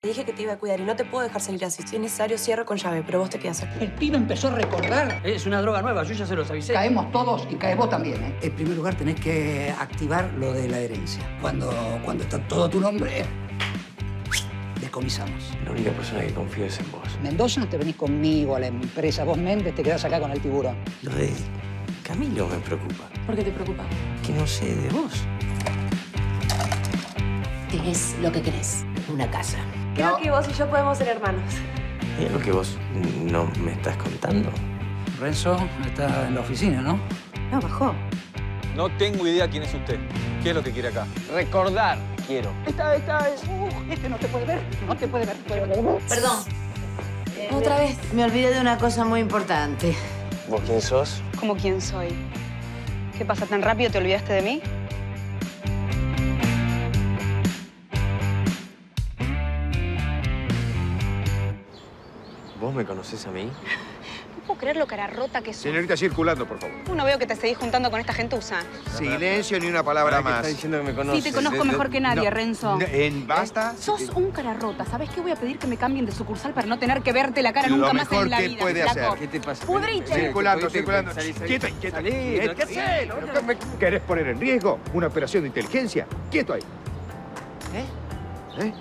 Te dije que te iba a cuidar y no te puedo dejar salir así. Si es necesario, cierro con llave, pero vos te quedas aquí. El pibe empezó a recordar. Es una droga nueva, yo ya se los avisé. Caemos todos y caes vos también, ¿eh? En primer lugar, tenés que activar lo de la herencia. Cuando, cuando está todo tu nombre, decomisamos. La única persona que confío es en vos. Mendoza, te venís conmigo a la empresa. Vos, Méndez, te quedás acá con el tiburón. Lo de Camilo me preocupa. ¿Por qué te preocupa? Que no sé de vos. ¿Qué es lo que querés? Una casa. Creo que vos y yo podemos ser hermanos. ¿Hay algo que vos no me estás contando? Renzo está en la oficina, ¿no? No, bajó. No tengo idea quién es usted. ¿Qué es lo que quiere acá? Recordar quiero. Esta, esta, uh, este no te puede ver, no te puede ver. Perdón. Otra vez. Me olvidé de una cosa muy importante. ¿Vos quién sos? ¿Cómo quién soy? ¿Qué pasa tan rápido? ¿Te olvidaste de mí? ¿Vos me conoces a mí? No puedo creer lo cara rota que soy. Señorita, circulando, por favor. Uno veo que te seguís juntando con esta gentuza. Silencio ni una palabra ¿Para qué más. Está diciendo que me conoces. Sí, te conozco mejor que nadie, Renzo. En basta. Sos un cara rota. ¿Sabés qué? Voy a pedir que me cambien de sucursal para no tener que verte la cara Lo nunca más en la que vida. puede flaco. hacer. ¿Qué te pasa? Pudrite. Circulando, circulando. Salí, salí. Quieto ahí, quieto ahí. Salí, Quieto, ¿qué ¿Qué haces? ¿Pero qué me querés poner en riesgo? ¿Una operación de inteligencia? Quieto ahí. ¿Eh?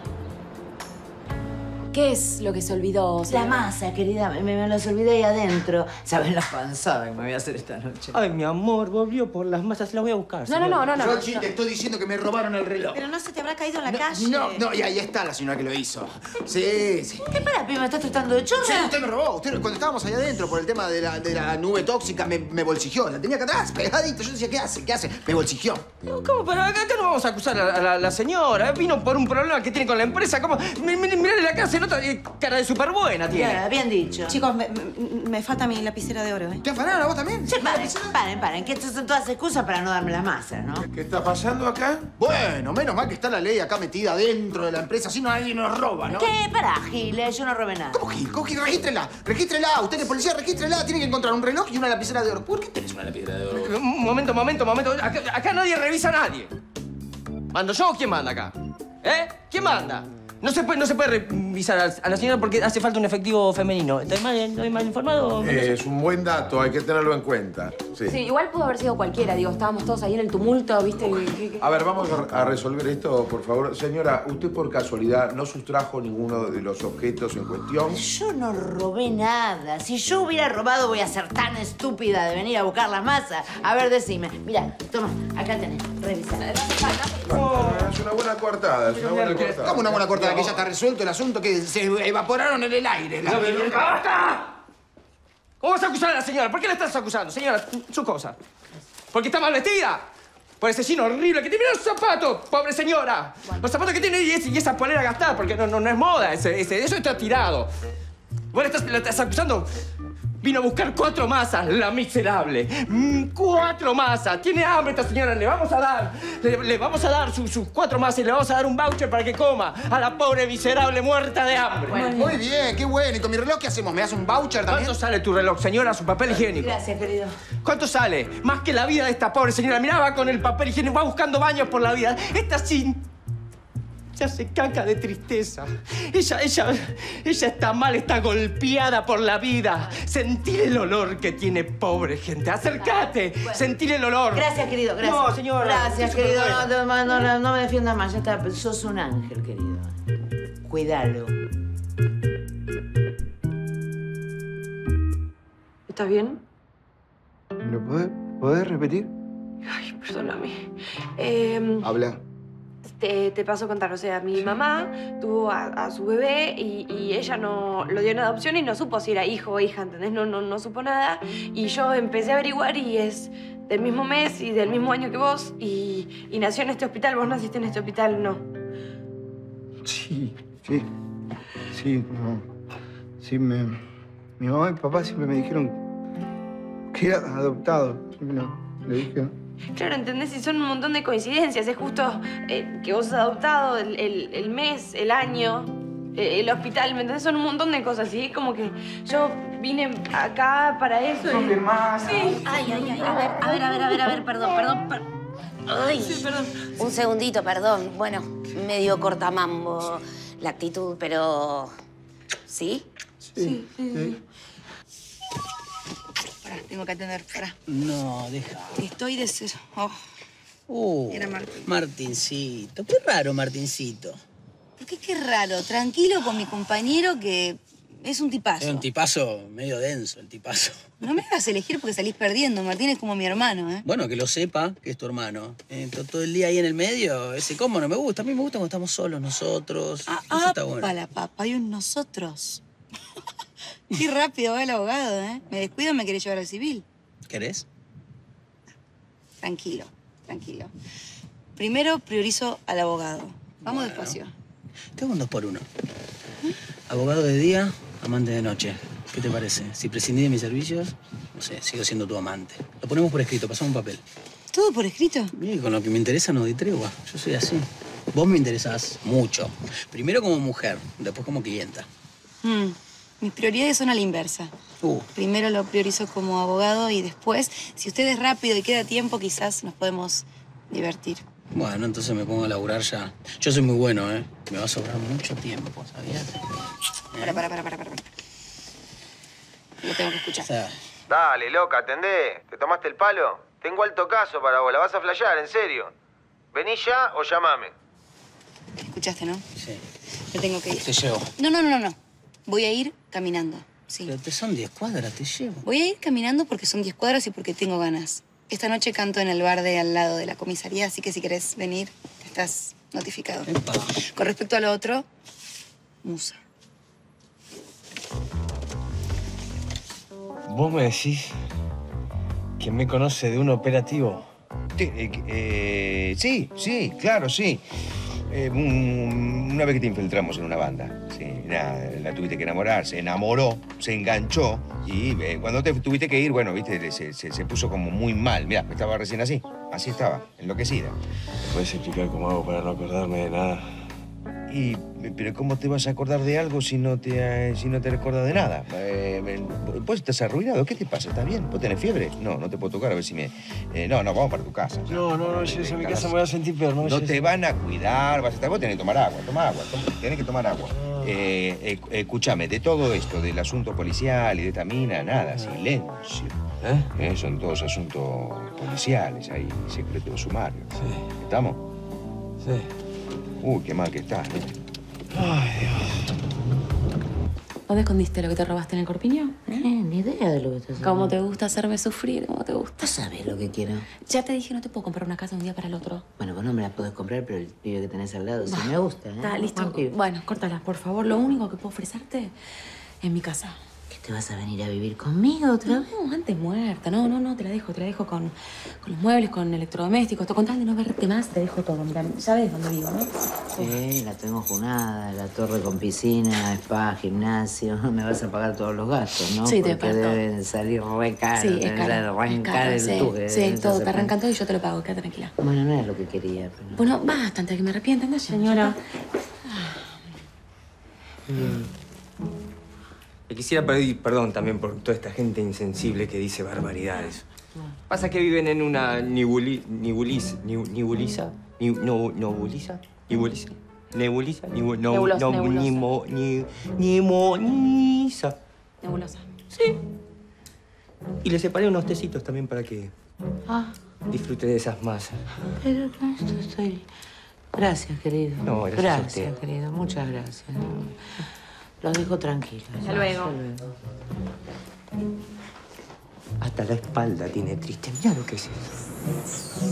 ¿Qué es lo que se olvidó? La masa, querida. Me, me los olvidé ahí adentro. ¿Saben la panzada que me voy a hacer esta noche? Ay, mi amor, volvió por las masas. La voy a buscar. No, no, no, no, no. Yoshi, te estoy diciendo que me robaron el reloj. Pero no se te habrá caído en la no, calle. No, no, y ahí está la señora que lo hizo. Sí, sí. ¿Qué para, pibe? ¿Me estás tratando de Sí, chorra? usted me robó. Usted, cuando estábamos allá adentro por el tema de la, de la nube tóxica, me, me bolsigió. La tenía acá atrás, pegadito. Yo decía, ¿qué hace? ¿Qué hace? Me bolsigió. No, ¿Cómo? Pero acá no vamos a acusar a la, a la señora. Vino por un problema que tiene con la empresa. ¿Cómo? Mi- mi- Mirale la cara, se nota eh, cara de súper buena tiene. Bien dicho. Chicos, me, me- me falta mi lapicera de oro, ¿eh? ¿Te afanaron a vos también? Sí, paren, paren, paren, que estas son todas excusas para no darme las masas, ¿no? ¿Qué está pasando acá? Bueno, menos mal que está la ley acá metida dentro de la empresa, si no nadie nos roba, ¿no? ¿Qué? Pará, Giles, yo no robé nada. ¿Cómo Gil? ¿Cómo Gil? Regístrela, regístrela. Usted es policía, regístrela. Tiene que encontrar un reloj y una lapicera de oro. ¿Por qué tenés una lapicera de oro? Un momento, momento, momento. Acá, acá nadie revisa a nadie. ¿Mando yo o quién manda acá? ¿Eh? ¿Quién manda? No se puede, no se puede revisar a, la señora porque hace falta un efectivo femenino. ¿Estoy mal, estoy mal informado? Es un buen dato, hay que tenerlo en cuenta. Sí. Sí, igual pudo haber sido cualquiera. Digo, estábamos todos ahí en el tumulto, ¿viste? A ver, vamos a resolver esto, por favor. Señora, ¿usted por casualidad no sustrajo ninguno de los objetos en cuestión? Yo no robé nada. Si yo hubiera robado, voy a ser tan estúpida de venir a buscar las masas. A ver, decime. Mira, toma, acá tenés. Revisa. Es una buena coartada, es una buena coartada. ¿Cómo una buena cortada? Que ya está resuelto el asunto, que se evaporaron en el aire. La- ¡Basta! ¿Cómo vas a acusar a la señora? ¿Por qué la estás acusando? Señora, su cosa. ¿Porque está mal vestida? Por ese chino horrible que tiene Mira los zapatos, pobre señora. Los zapatos que tiene y, ese- y esa polera gastada, porque no, no, no es moda, ese, ese- eso está tirado. Vos la estás, la estás acusando. Vino a buscar cuatro masas, la miserable. Mm, cuatro masas. Tiene hambre esta señora, le vamos a dar. Le, le vamos a dar sus, sus cuatro masas y le vamos a dar un voucher para que coma a la pobre miserable muerta de hambre. Muy bien, qué bueno. ¿Y con mi reloj qué hacemos? ¿Me das un voucher también? ¿Cuánto sale tu reloj, señora? Su papel higiénico. Gracias, querido. ¿Cuánto sale? Más que la vida de esta pobre señora. Mirá, va con el papel higiénico, va buscando baños por la vida. Esta sin... Se hace caca de tristeza. Ella, ella, ella está mal, está golpeada por la vida. Sentir el olor que tiene pobre gente. Acércate, sentir el olor. Gracias, querido, gracias. No, señora. Gracias, querido. No, no, no, no me defiendas más. Ya está. Sos un ángel, querido. Cuídalo. ¿Estás bien? ¿Lo podés, podés repetir? Ay, perdóname. Eh, Habla. Te, te paso a contar, o sea, mi mamá tuvo a, a su bebé y, y ella no lo dio en adopción y no supo si era hijo o hija, ¿entendés? No, no, no supo nada. Y yo empecé a averiguar y es del mismo mes y del mismo año que vos y, y nació en este hospital. Vos naciste en este hospital, no. Sí, sí. Sí, no. Sí, me. Mi mamá y mi papá siempre me dijeron que era adoptado. Siempre le dije. Claro, ¿entendés? Y son un montón de coincidencias. Es justo eh, que vos sos adoptado, el, el- el mes, el año, eh, el hospital, ¿me entendés? Son un montón de cosas, ¿sí? Como que yo vine acá para eso y... más. Sí. Ay, ay, ay. A ver, a ver, a ver, a ver, a ver. Perdón, perdón. per- Ay. Sí, perdón. Un segundito, perdón. Bueno, medio cortamambo. la actitud, pero... ¿Sí? Sí, sí, sí. Tengo que atender. Pará. No, deja. Estoy de cero. Oh, Uh, Era Martín. Martincito. Qué raro, Martincito. ¿Por qué qué raro? Tranquilo con mi compañero que es un tipazo. Es un tipazo medio denso, el tipazo. No me hagas elegir porque salís perdiendo. Martín es como mi hermano, ¿eh? Bueno, que lo sepa, que es tu hermano. Eh, to- todo el día ahí en el medio, ese combo no me gusta. A mí me gusta cuando estamos solos nosotros. Eso está bueno. Para la papa, hay un nosotros. Qué rápido va el abogado, ¿eh? Me descuido, me quiere llevar al civil. ¿Querés? Tranquilo, tranquilo. Primero priorizo al abogado. Vamos Bueno. despacio. Tengo un dos por uno. Abogado de día, amante de noche. ¿Qué te parece? Si prescindí de mis servicios, no sé, sigo siendo tu amante. Lo ponemos por escrito, pasamos un papel. ¿Todo por escrito? Y con lo que me interesa no di tregua. Yo soy así. Vos me interesás mucho. Primero como mujer, después como clienta. Mm, Mis prioridades son a la inversa. Uh, Primero lo priorizo como abogado y después, si usted es rápido y queda tiempo, quizás nos podemos divertir. bueno, entonces me pongo a laburar ya. Yo soy muy bueno, ¿eh? Me va a sobrar mucho tiempo, ¿sabías? Para, para, para, para, para. Lo tengo que escuchar. O sea, Dale, loca, atendé. ¿Te tomaste el palo? Tengo alto caso para vos, la vas a flashear, en serio. ¿Vení ya o llamame? ¿Escuchaste, no? sí. Me tengo que ir. Te llevo. No, no, no, no. Voy a ir caminando. Sí. Pero te son 10 cuadras, te llevo. Voy a ir caminando porque son 10 cuadras y porque tengo ganas. Esta noche canto en el bar de al lado de la comisaría, así que si querés venir, estás notificado. Con respecto a lo otro, musa. ¿Vos me decís que me conoce de un operativo? Eh, eh, sí, sí, claro, sí. Eh, un- una vez que te infiltramos en una banda, sí, nada, la tuviste que enamorar, se enamoró, se enganchó y eh, cuando te tuviste que ir, bueno, viste, se, se- puso como muy mal. Mira, estaba recién así, así estaba, enloquecida. ¿Puedes explicar cómo hago para no acordarme de nada? Y, pero ¿cómo te vas a acordar de algo si no te, eh, si no te recuerdas de nada? Eh, eh, vos estás arruinado, ¿qué te pasa? ¿Estás bien? ¿Vos tenés fiebre? No, no te puedo tocar, a ver si me... eh, no, no, vamos para tu casa. ya. No, no, no, llegues a mi casa me voy a sentir peor, no No te van a cuidar, vas a estar. Vos tenés que tomar agua, toma agua, tenés que tomar agua. Eh, eh, escúchame, de todo esto, del asunto policial y de esta mina, nada, silencio. ¿Eh? son todos asuntos policiales, hay secretos de sumario. ¿Estamos? Sí. Uy, qué mal que estás, ¿eh? ¿Dónde escondiste lo que te robaste en el corpiño? Eh, ni idea de lo que estás ¿Cómo te gusta hacerme sufrir? ¿Cómo te gusta? No sabes lo que quiero. Ya te dije, no te puedo comprar una casa de un día para el otro. Bueno, vos no me la podés comprar, pero el pibe que tenés al lado sí me gusta, ¿eh? Está listo. Bueno, córtala, por favor. Lo único que puedo ofrecerte es mi casa. ¿Qué te vas a venir a vivir conmigo otra vez? No, antes muerta. No, no, no, te la dejo. Te la dejo con, con los muebles, con electrodomésticos. Con tal de no verte más, te dejo todo. Mira, sabes dónde vivo, ¿no? Sí, la tengo junada, la torre con piscina, spa, gimnasio. Me vas a pagar todos los gastos, ¿no? Sí, te Porque deben salir re caros. Sí, es caro. arrancar caro, el sí, tuque. sí, todo. Te arrancan todo y yo te lo pago. Quédate tranquila. Bueno, no es lo que quería, pero... Bueno, bastante que me arrepienta, ¿entendés? Señora. Le quisiera pedir perdón también por toda esta gente insensible que dice barbaridades. Pasa que viven en una nebuli, nebulis, niu- nebuliza, niu- no, nebuliza, nebuliza, nebuliza, no, Nebulosa, no, nebulosa. nimo- ni- nimoniza. Nebulosa. Sí. Y le separé unos tecitos también para que Ah, disfrute de esas masas. pero con esto estoy... Gracias, querido. No, gracias a Gracias, usted. querido. Muchas gracias. Los dejo tranquilos. Hasta luego. Hasta luego. Hasta la espalda tiene triste. Mira lo que es eso.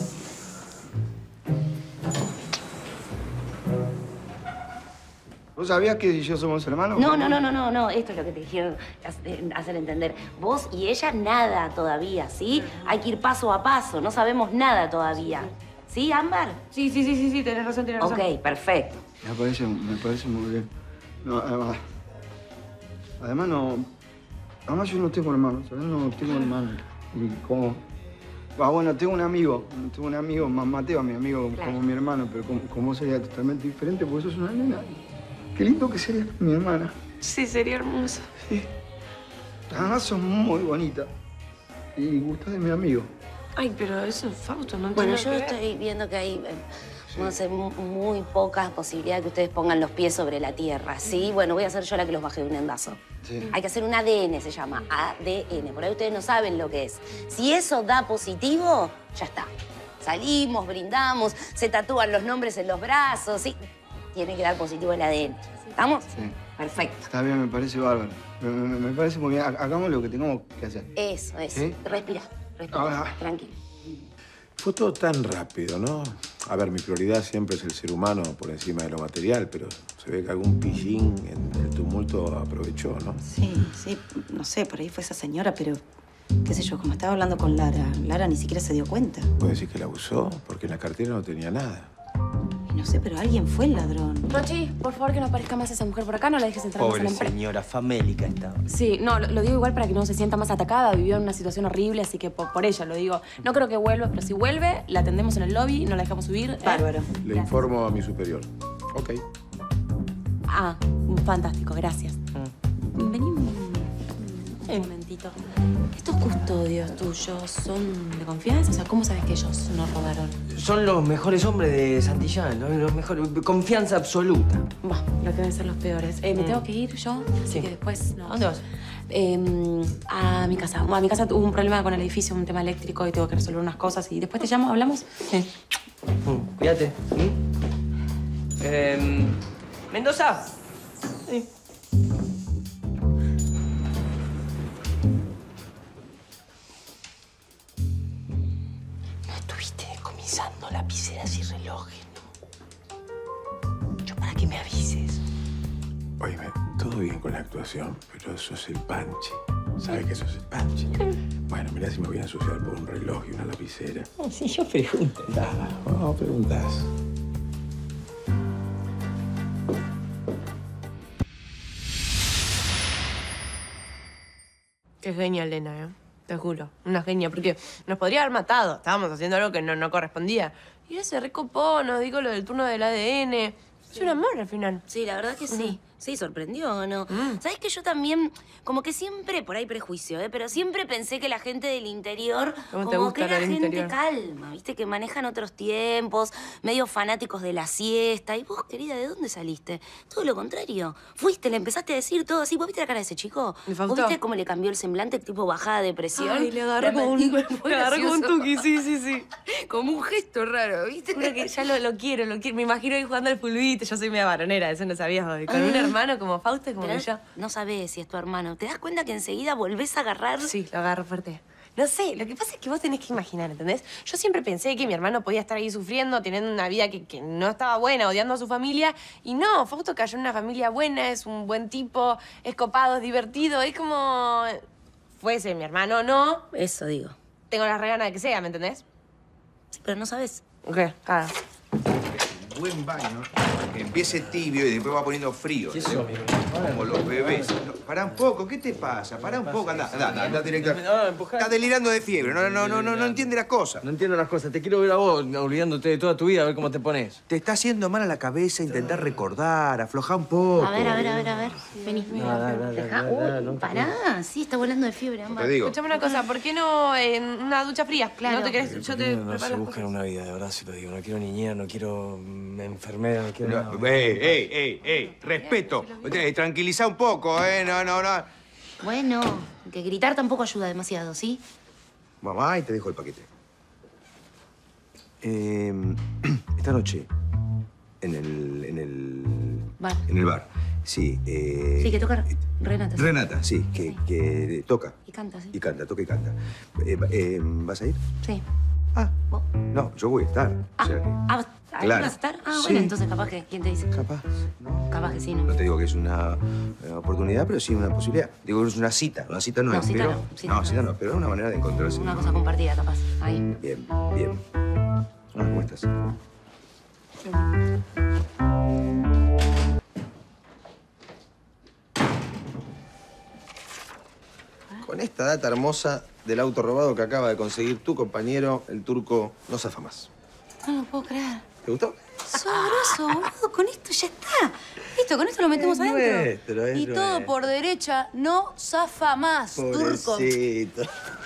¿Vos sabías que yo somos hermanos? No, no, no, no, no, no. Esto es lo que te quiero hacer- hacer entender. Vos y ella nada todavía, ¿sí? Hay que ir paso a paso. No sabemos nada todavía. ¿Sí, Ámbar? Sí, sí, sí, sí, sí, tenés razón, tenés razón. Ok, perfecto. Me parece, me parece muy bien. No, además, además no... Además yo no tengo hermanos, ¿sabes? No tengo hermanos. Y como... Ah, bueno, tengo un amigo, tengo un amigo, Ma- Mateo, mi amigo, Claro. como mi hermano, pero como, como sería totalmente diferente porque sos una nena. Qué lindo que sería mi hermana. Sí, sería hermoso. Sí. Además sos muy bonita. Y gustás de mi amigo. Ay, pero eso es Fausto, no Bueno, yo estoy viendo que hay eh, No sé, mu- muy pocas posibilidades que ustedes pongan los pies sobre la tierra, ¿sí? Bueno, voy a ser yo la que los baje de un endazo. Sí. Hay que hacer un ADN, se llama ADN. Por ahí ustedes no saben lo que es. Si eso da positivo, ya está. Salimos, brindamos, se tatúan los nombres en los brazos, ¿sí? Tiene que dar positivo el ADN. ¿Estamos? Sí. Perfecto. Está bien, me parece bárbaro. Me, me- me parece muy bien. Ha- Hagamos lo que tengamos que hacer. Eso, eso. ¿Sí? Respira, respira. Ah. Tranquilo. Fue todo tan rápido, ¿no? A ver, mi prioridad siempre es el ser humano por encima de lo material, pero se ve que algún pillín en el tumulto aprovechó, ¿no? Sí, sí, no sé, por ahí fue esa señora, pero qué sé yo, como estaba hablando con Lara, Lara ni siquiera se dio cuenta. ¿Puede decir que la usó? Porque en la cartera no tenía nada. No sé, pero alguien fue el ladrón. Rochi, por favor que no aparezca más esa mujer por acá, no la dejes entrar más a Pobre la empresa. señora, famélica estaba. Sí, no, lo, lo digo igual para que no se sienta más atacada. Vivió en una situación horrible, así que por, por ella lo digo. No creo que vuelva, pero si vuelve, la atendemos en el lobby, no la dejamos subir. ¿eh? Bárbaro. Le informo a mi superior. Ok. Ah, fantástico, gracias. Mm. Vení un, momentito. ¿Estos custodios tuyos son de confianza? O sea, ¿cómo sabes que ellos no robaron? Son los mejores hombres de Santillán, ¿no? los mejores. Confianza absoluta. Bah, lo que deben ser los peores. Eh, me Mm. tengo que ir yo, así Sí. que después no. ¿A dónde vas? Eh, a mi casa. A mi casa tuvo un problema con el edificio, un tema eléctrico y tengo que resolver unas cosas y después te llamo, ¿hablamos? Sí. Mm, Cuídate. ¿Mm? Em, Mendoza. Sí. Lapiceras y relojes, ¿no? Yo para que me avises. Oíme, todo bien con la actuación, pero eso es el panche. ¿Sabes que eso es el panche? Bueno, mirá si me voy a ensuciar por un reloj y una lapicera. No, si yo pregunto. Nada, no preguntas. Qué genia, Elena, ¿eh? Te juro. Una genia, porque nos podría haber matado. Estábamos haciendo algo que no, no correspondía. Y ella se recopó, nos dijo lo del turno del ADN. Es un amor al final. Sí, la verdad que sí. Sí, sorprendió, ¿o no? Mm. ¿Sabes que yo también, como que siempre, por ahí prejuicio, ¿eh? Pero siempre pensé que la gente del interior, ¿Cómo te como gusta que era gente interior? calma, ¿viste? Que manejan otros tiempos, medio fanáticos de la siesta. Y vos, querida, ¿de dónde saliste? Todo lo contrario. Fuiste, le empezaste a decir todo así. ¿Vos viste la cara de ese chico? ¿De ¿Vos viste cómo le cambió el semblante, tipo bajada de presión? Ay, le agarró como un, le agarró como un tuki, sí, sí, sí. Como un gesto raro, ¿viste? Juro que ya lo, lo quiero, lo quiero. Me imagino ahí jugando al fulbito. Yo soy media varonera, eso no sabías hoy. Con Ah. Hermano como Fausto, como Pero que yo. no sabés si es tu hermano. ¿Te das cuenta que enseguida volvés a agarrar? Sí, lo agarro fuerte. No sé, lo que pasa es que vos tenés que imaginar, ¿entendés? Yo siempre pensé que mi hermano podía estar ahí sufriendo, teniendo una vida que, que no estaba buena, odiando a su familia. Y no, Fausto cayó en una familia buena, es un buen tipo, es copado, es divertido, es como... Fuese mi hermano, no. Eso digo. Tengo las reganas de que sea, ¿me entendés? Sí, pero no sabes. ¿Qué? Claro. Buen baño. Que empiece tibio y después va poniendo frío. ¿Qué sos, amigo? Como los bebés. No, pará un poco, ¿qué te pasa? Pará un poco, anda, anda, anda, directo. Estás delirando de fiebre, no, no, no, no, no entiende las cosas. No entiendo las cosas. Te quiero ver a vos, olvidándote de toda tu vida, a ver cómo te pones. Te está haciendo mal a la cabeza intentar recordar, aflojar un poco. A ver, a ver, a ver, a ver. Vení. Te pará. Sí, está volando de fiebre, ambas. Te digo. Escuchame una cosa, ¿por qué no en una ducha fría? Claro. ¿No te querés? Yo te no se buscan una vida, de verdad se lo digo. No quiero niñera, no quiero mm, enfermera, no quiero Ey, ey, ey, ey, respeto. Eh, Tranquiliza un poco, ¿eh? No, no, no. Bueno, que gritar tampoco ayuda demasiado, ¿sí? Mamá, ahí te dejo el paquete. Eh, esta noche, en el, en el, Bar. en el bar, sí. eh, Sí, que toca Renata. sí. Renata, sí, que, que toca Y canta, sí. y canta, toca y canta. Eh, va- eh, ¿Vas a ir? Sí. No, yo voy a estar. o sea que- Ah, ¿ahí Claro. vas a estar? Ah, Sí. bueno, entonces capaz que... ¿Quién te dice? Capaz. Capaz que sí, ¿no? No te digo que es una eh, oportunidad, pero sí una posibilidad. Digo que es una cita. Una cita no, No, es, cita pero... no, cita no, no. cita no, pero es una manera de encontrarse. Una cosa compartida, capaz. Ahí. Bien, bien. Ah, ¿Cómo estás? Con esta data hermosa del auto robado que acaba de conseguir tu compañero, el turco, no zafa más. No lo puedo creer. ¿Te gustó? Boludo. Con esto ya está. Listo, con esto lo metemos Es adentro. nuestro, es y todo por derecha. No zafa más, turco. Pobrecito.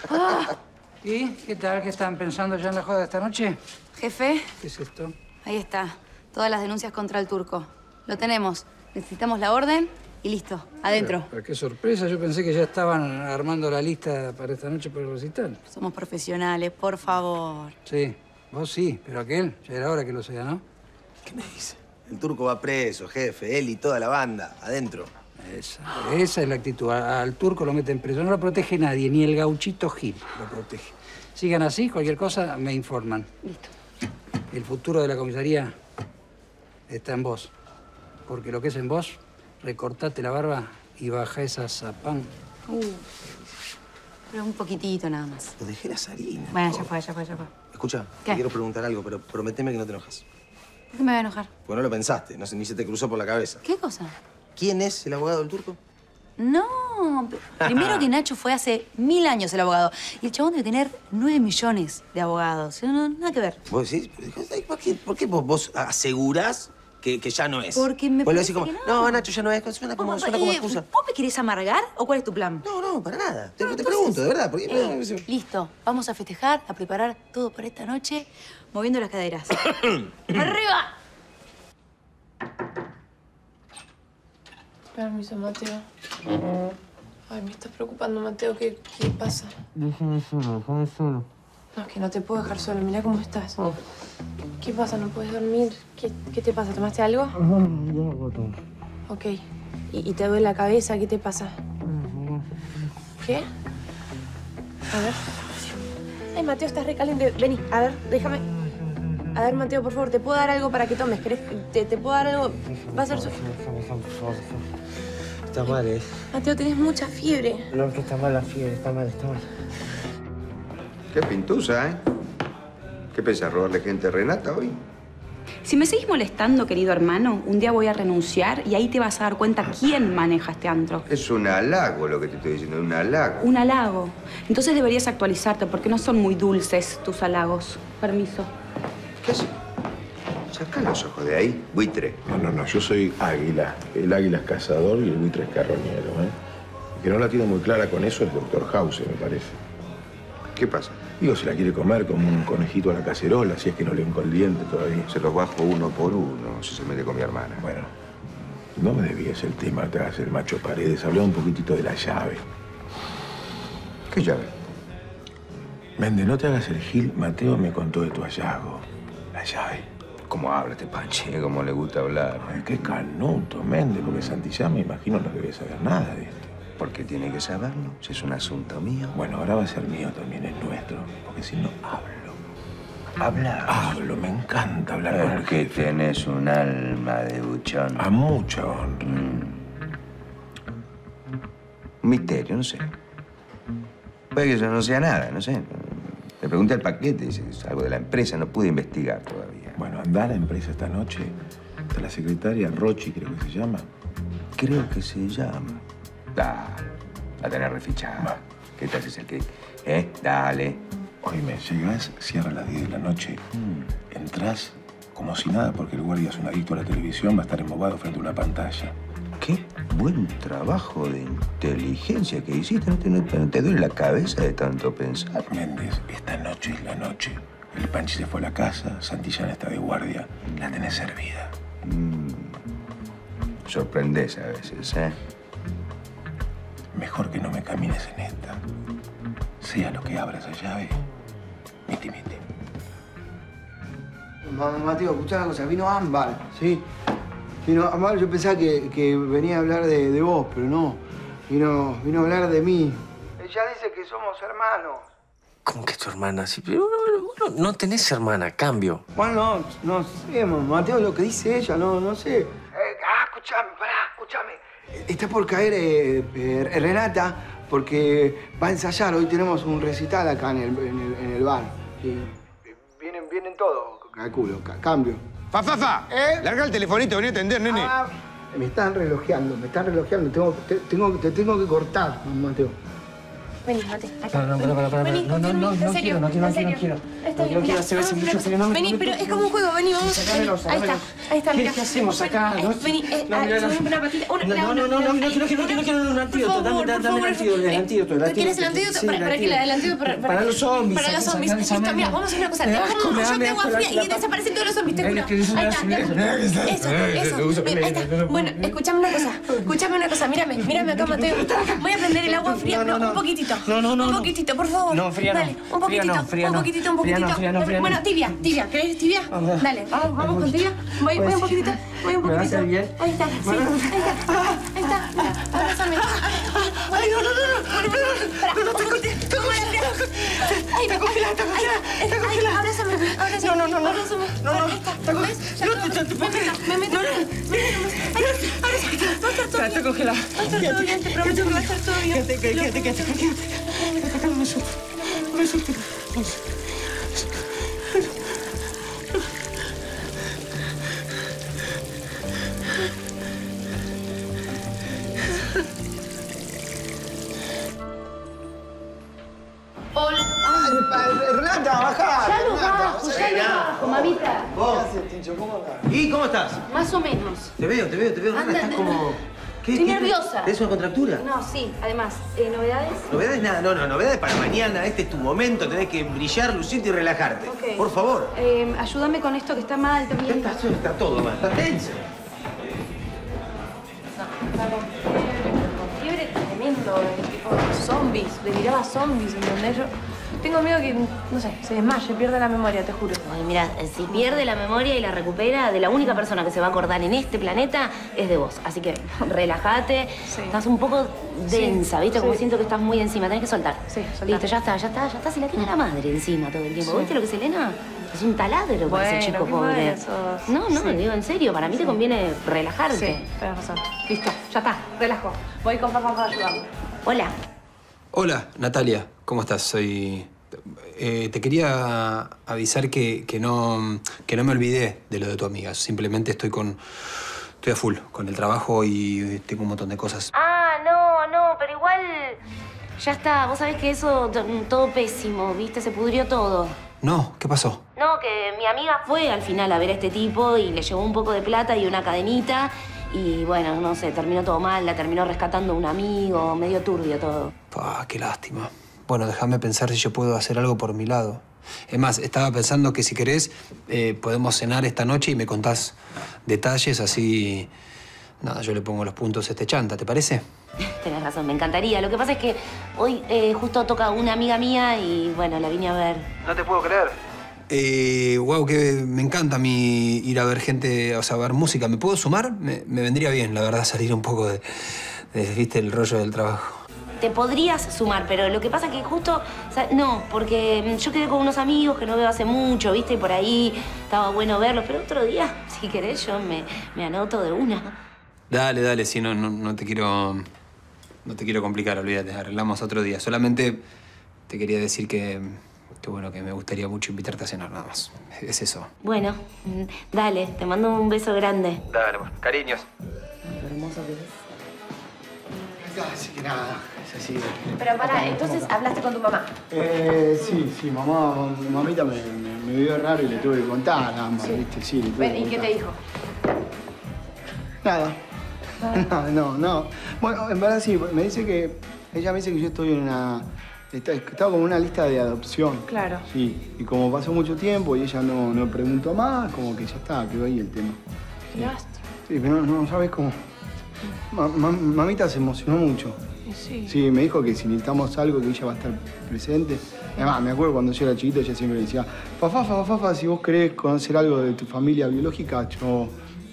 Ah, ¿Y qué tal? ¿Qué están pensando ya en la joda de esta noche? jefe, ¿Qué es esto? Ahí está. Todas las denuncias contra el turco. Lo tenemos. Necesitamos la orden y listo. Adentro. Pero qué sorpresa, yo pensé que ya estaban armando la lista para esta noche para el recital. Somos profesionales, por favor. Sí, vos sí, pero aquel ya era hora que lo sea, ¿no? ¿Qué me dice? El turco va preso, jefe, él y toda la banda, adentro. Esa, esa es la actitud. Al turco lo meten preso. No lo protege nadie, ni el gauchito Gil lo protege. Sigan así, cualquier cosa me informan. Listo. El futuro de la comisaría está en vos. Porque lo que es en vos, recortate la barba y baja esa zapán. Uh, pero un poquitito nada más. Lo dejé la salina. Bueno, ya fue, ya fue, ya fue. Escucha, te quiero preguntar algo, pero prometeme que no te enojas. ¿Por qué me voy a enojar? Porque no lo pensaste, no sé, ni se te cruzó por la cabeza. ¿Qué cosa? ¿Quién es el abogado del turco? No, primero que Nacho fue hace mil años el abogado. Y el chabón debe tener nueve millones de abogados. No, nada que ver. ¿Vos decís? ¿Por qué, por qué vos, vos asegurás que, que ya no es? Porque me parece decís como, que no. no, Nacho, ya no es. Suena como, ¿Vos, suena como eh, excusa. ¿Vos me querés amargar o cuál es tu plan? No, no, para nada. Te, te pregunto, de verdad. Porque, Eh, listo, vamos a festejar, a preparar todo para esta noche, moviendo las caderas. ¡Arriba! Permiso, Mateo. Ay, me estás preocupando, Mateo. ¿Qué, qué pasa? Déjame solo, déjame solo. No, es que no te puedo dejar solo. Mira cómo estás. ¿Qué pasa? ¿No puedes dormir? ¿Qué, qué te pasa? ¿Tomaste algo? Ok. ¿Y, y te duele la cabeza? ¿Qué te pasa? ¿Qué? A ver. Ay, Mateo, estás recaliente. Vení, a ver, déjame. A ver, Mateo, por favor, ¿te puedo dar algo para que tomes? ¿Querés? ¿Te, te puedo dar algo? Va a ser... su- Está mal, ¿eh? Mateo, tenés mucha fiebre. No, que está mal la fiebre, está mal, está mal. Qué pintusa, ¿eh? ¿Qué pensás, robarle gente a Renata hoy? Si me seguís molestando, querido hermano, un día voy a renunciar y ahí te vas a dar cuenta quién maneja este antro. Es un halago lo que te estoy diciendo, un halago. Un halago. Entonces deberías actualizarte porque no son muy dulces tus halagos. Permiso. ¿Qué haces? Saca los ojos de ahí, buitre. No, no, no, yo soy águila. El águila es cazador y el buitre es carroñero, ¿eh? El que no la tiene muy clara con eso es el doctor House, me parece. ¿Qué pasa? Digo, se la quiere comer como un conejito a la cacerola, si es que no le hinco el diente todavía. Se los bajo uno por uno si se mete con mi hermana. Bueno, no me debías el tema, te hagas el macho paredes. Hablaba un poquitito de la llave. ¿Qué llave? Mende, no te hagas el gil. Mateo me contó de tu hallazgo. La llave. ¿Cómo habla este panche? ¿Cómo le gusta hablar? Ay, qué canuto, Mende, porque Santillán me imagino no debe saber nada de esto. ¿Por qué tiene que saberlo? Si es un asunto mío. Bueno, ahora va a ser mío también, es nuestro. Porque si no, hablo. Habla. Hablo, me encanta hablar con el Porque jefe. tenés un alma de buchón. A mucha honra. Un misterio, no sé. Puede que eso no sea nada, no sé. Le pregunté al paquete, dice que es algo de la empresa, no pude investigar todavía. Bueno, anda a la empresa esta noche. Está la secretaria Rochi, creo que se llama. Creo que se llama. Da, va a tener refichada. ¿Qué te haces el que? ¿Eh? Dale. Oíme, llegás, cierra a las 10 de la noche. Entrás como si nada, porque el guardia es un adicto a la televisión, va a estar embobado frente a una pantalla. Qué buen trabajo de inteligencia que hiciste. ¿No te, no te- duele la cabeza de tanto pensar? Méndez, esta noche es la noche. El Panchi se fue a la casa, Santillán está de guardia. La tenés servida. Mm. Sorprendés a veces, ¿eh? Mejor que no me camines en esta. Sea lo que abra esa llave, miti miti. Ma- Mateo, escuchá una cosa, vino Ámbar, ¿sí? Vino Ámbar, yo pensaba que, que venía a hablar de, de vos, pero no. Vino, vino a hablar de mí. Ella dice que somos hermanos. ¿Cómo que tu hermana? Sí, pero bueno, no tenés hermana, cambio. Bueno, no, no sé, ma- Mateo, lo que dice ella, no, no sé. ah, escúchame, pará, escúchame. Está por caer eh, eh, Renata porque va a ensayar. Hoy tenemos un recital acá en el, en el, en el bar. Y vienen, vienen todos, calculo, ca- cambio. ¡Fa, fa, fa! ¿Eh? Larga el telefonito, vení a atender, nene. Ah, me están relojeando, me están relojeando. Tengo, te, tengo, te tengo que cortar, Mateo. Vení, Mate. Acá. No, no, para, para, para. Vení, No, no, quiero, no quiero, no quiero, no serio. quiero. Está bien, quiero hacer a mucho frío, no. Vení, pero es como un juego, vení, vamos. Ahí está, ahí está, ¿Qué- mira. qué hacemos acá? Eh, Vení, eh, no, ah, una patita. Una, No, no, no, no, no, no quiero, no quiero, un antídoto. Dame, dame, dame el antídoto, el antídoto, el ¿Tú quieres el antídoto? ¿Para, el qué? ¿La del antídoto? Para, los zombies. Para los zombies. Listo, mira, vamos a hacer una cosa. Te como asco, un de agua fría y desaparecen todos los zombies, te juro. eso Ahí está. Eso, ahí está. Bueno, no. escúchame una cosa. Escúchame una cosa. Mírame, mírame acá, Mateo. Voy a prender el agua fría, un poquitito. No, no, no, Un no. poquitito, por favor. No, fría no. Dale, un Fría no, poquitito. fría Un no. poquitito, un Fría poquitito. no, fría no, fría no. Bueno, tibia, tibia. ¿Querés tibia? Vamos. Dale, vamos, vamos con tibia. Voy, voy un poquitito. Voy un ¿Me va a poquitito. bien? Ahí está, sí. Ahí está. Ahí está. Mira, abrázame. Ay, no, no, no, no. Poquitito. Fría. Ahí está congelada, está congelada. Está congelada. Abrázame, abrázame. No, no, no, no. Abrázame. No, no. Ahí está. ¿Ves? Ya está. Me meto, me meto. Me meto. Ahí está. Abrázame. Congelada. Va a estar todo bien, te prometo que va a estar todo bien. Quédate, quédate, quédate, Renata, bajá. Ya lo bajo, ya lo bajo, mamita. ¿Vos? ¿Y cómo estás? Más o menos. Te veo, te veo, te veo. Renata, estás como... ¿Qué, Estoy qué- nerviosa. ¿Tenés una contractura? No, sí. Además, eh, ¿novedades? Novedades nada, no, no, novedades para mañana. Este es tu momento, tenés que brillar, lucirte y relajarte. Ok. Por favor. Eh, ayúdame con esto que está mal también. Está, está todo mal, está tensa. Con fiebre tremendo, eh, tipo zombies, le tiraba zombies, ¿entendés? Yo tengo miedo que, no sé, se desmaye, pierda la memoria, te juro. Ay, mira, si pierde la memoria y la recupera, de la única persona que se va a acordar en este planeta es de vos. Así que relájate. Estás un poco densa, Sí, ¿viste? Como sí. siento que estás muy encima. Tenés que soltar. Sí, soltar. Listo, ya está, ya está, ya está. Si la tiene la madre encima todo el tiempo. Sí. ¿Viste lo que es Elena? Es un taladro para ese Bueno, chico qué pobre. No, no, Sí. digo en serio. Para mí te conviene relajarte. Sí, tenés razón. Listo, ya está, relajo. Voy con papá para ayudarlo. Hola. Hola, Natalia. ¿Cómo estás? Soy... eh, te quería avisar que, que no, que no me olvidé de lo de tu amiga. Simplemente estoy con... Estoy a full con el trabajo y tengo un montón de cosas. Ah, no, no, pero igual. Ya está. Vos sabés que eso todo pésimo, ¿viste? Se pudrió todo. No, ¿qué pasó? No, que mi amiga fue al final a ver a este tipo y le llevó un poco de plata y una cadenita. Y bueno, no sé, terminó todo mal, la terminó rescatando un amigo, medio turbio todo. Ah, qué lástima. Bueno, déjame pensar si yo puedo hacer algo por mi lado. Es más, estaba pensando que si querés, eh, podemos cenar esta noche y me contás detalles, así... Nada, yo le pongo los puntos a este chanta, ¿te parece? Tenés razón, me encantaría. Lo que pasa es que hoy eh, justo toca una amiga mía y bueno, la vine a ver. No te puedo creer. Eh, wow, que me encanta a mí ir a ver gente, o sea, ver música. ¿Me puedo sumar? Me, me vendría bien, la verdad, salir un poco de, de, viste, el rollo del trabajo. Te podrías sumar, pero lo que pasa es que justo, o sea, no, porque mm, yo quedé con unos amigos que no veo hace mucho, ¿viste? Y por ahí estaba bueno verlos, pero otro día, si querés, yo me, me anoto de una. Dale, dale, sí, no, no, no te quiero. No te quiero complicar, olvídate, arreglamos otro día. Solamente te quería decir que. que bueno, que me gustaría mucho invitarte a cenar nada más. Es eso. Bueno, mm, dale, te mando un beso grande. Dale, bueno, cariños. Ay, qué hermoso que es. Así que nada, es así. Pero pará, entonces hablaste con tu mamá. Eh, sí, sí, mamá, mamita me, me, me vio raro y le tuve que contar, nada más, Sí. ¿viste? Sí, le tuve Ven, que ¿Y qué te dijo? Nada. No, no, no. Bueno, en verdad sí, me dice que. Ella me dice que yo estoy en una. Estaba como en una lista de adopción. Claro. Sí, y como pasó mucho tiempo y ella no, no preguntó más, como que ya está, quedó ahí el tema. Qué lástima. Sí, pero no, no sabes cómo. Ma- ma- mamita se emocionó mucho. Sí. Sí, me dijo que si necesitamos algo, que ella va a estar presente. Además, me acuerdo cuando yo era chiquito, ella siempre decía, papá, papá, papá, si vos querés conocer algo de tu familia biológica, yo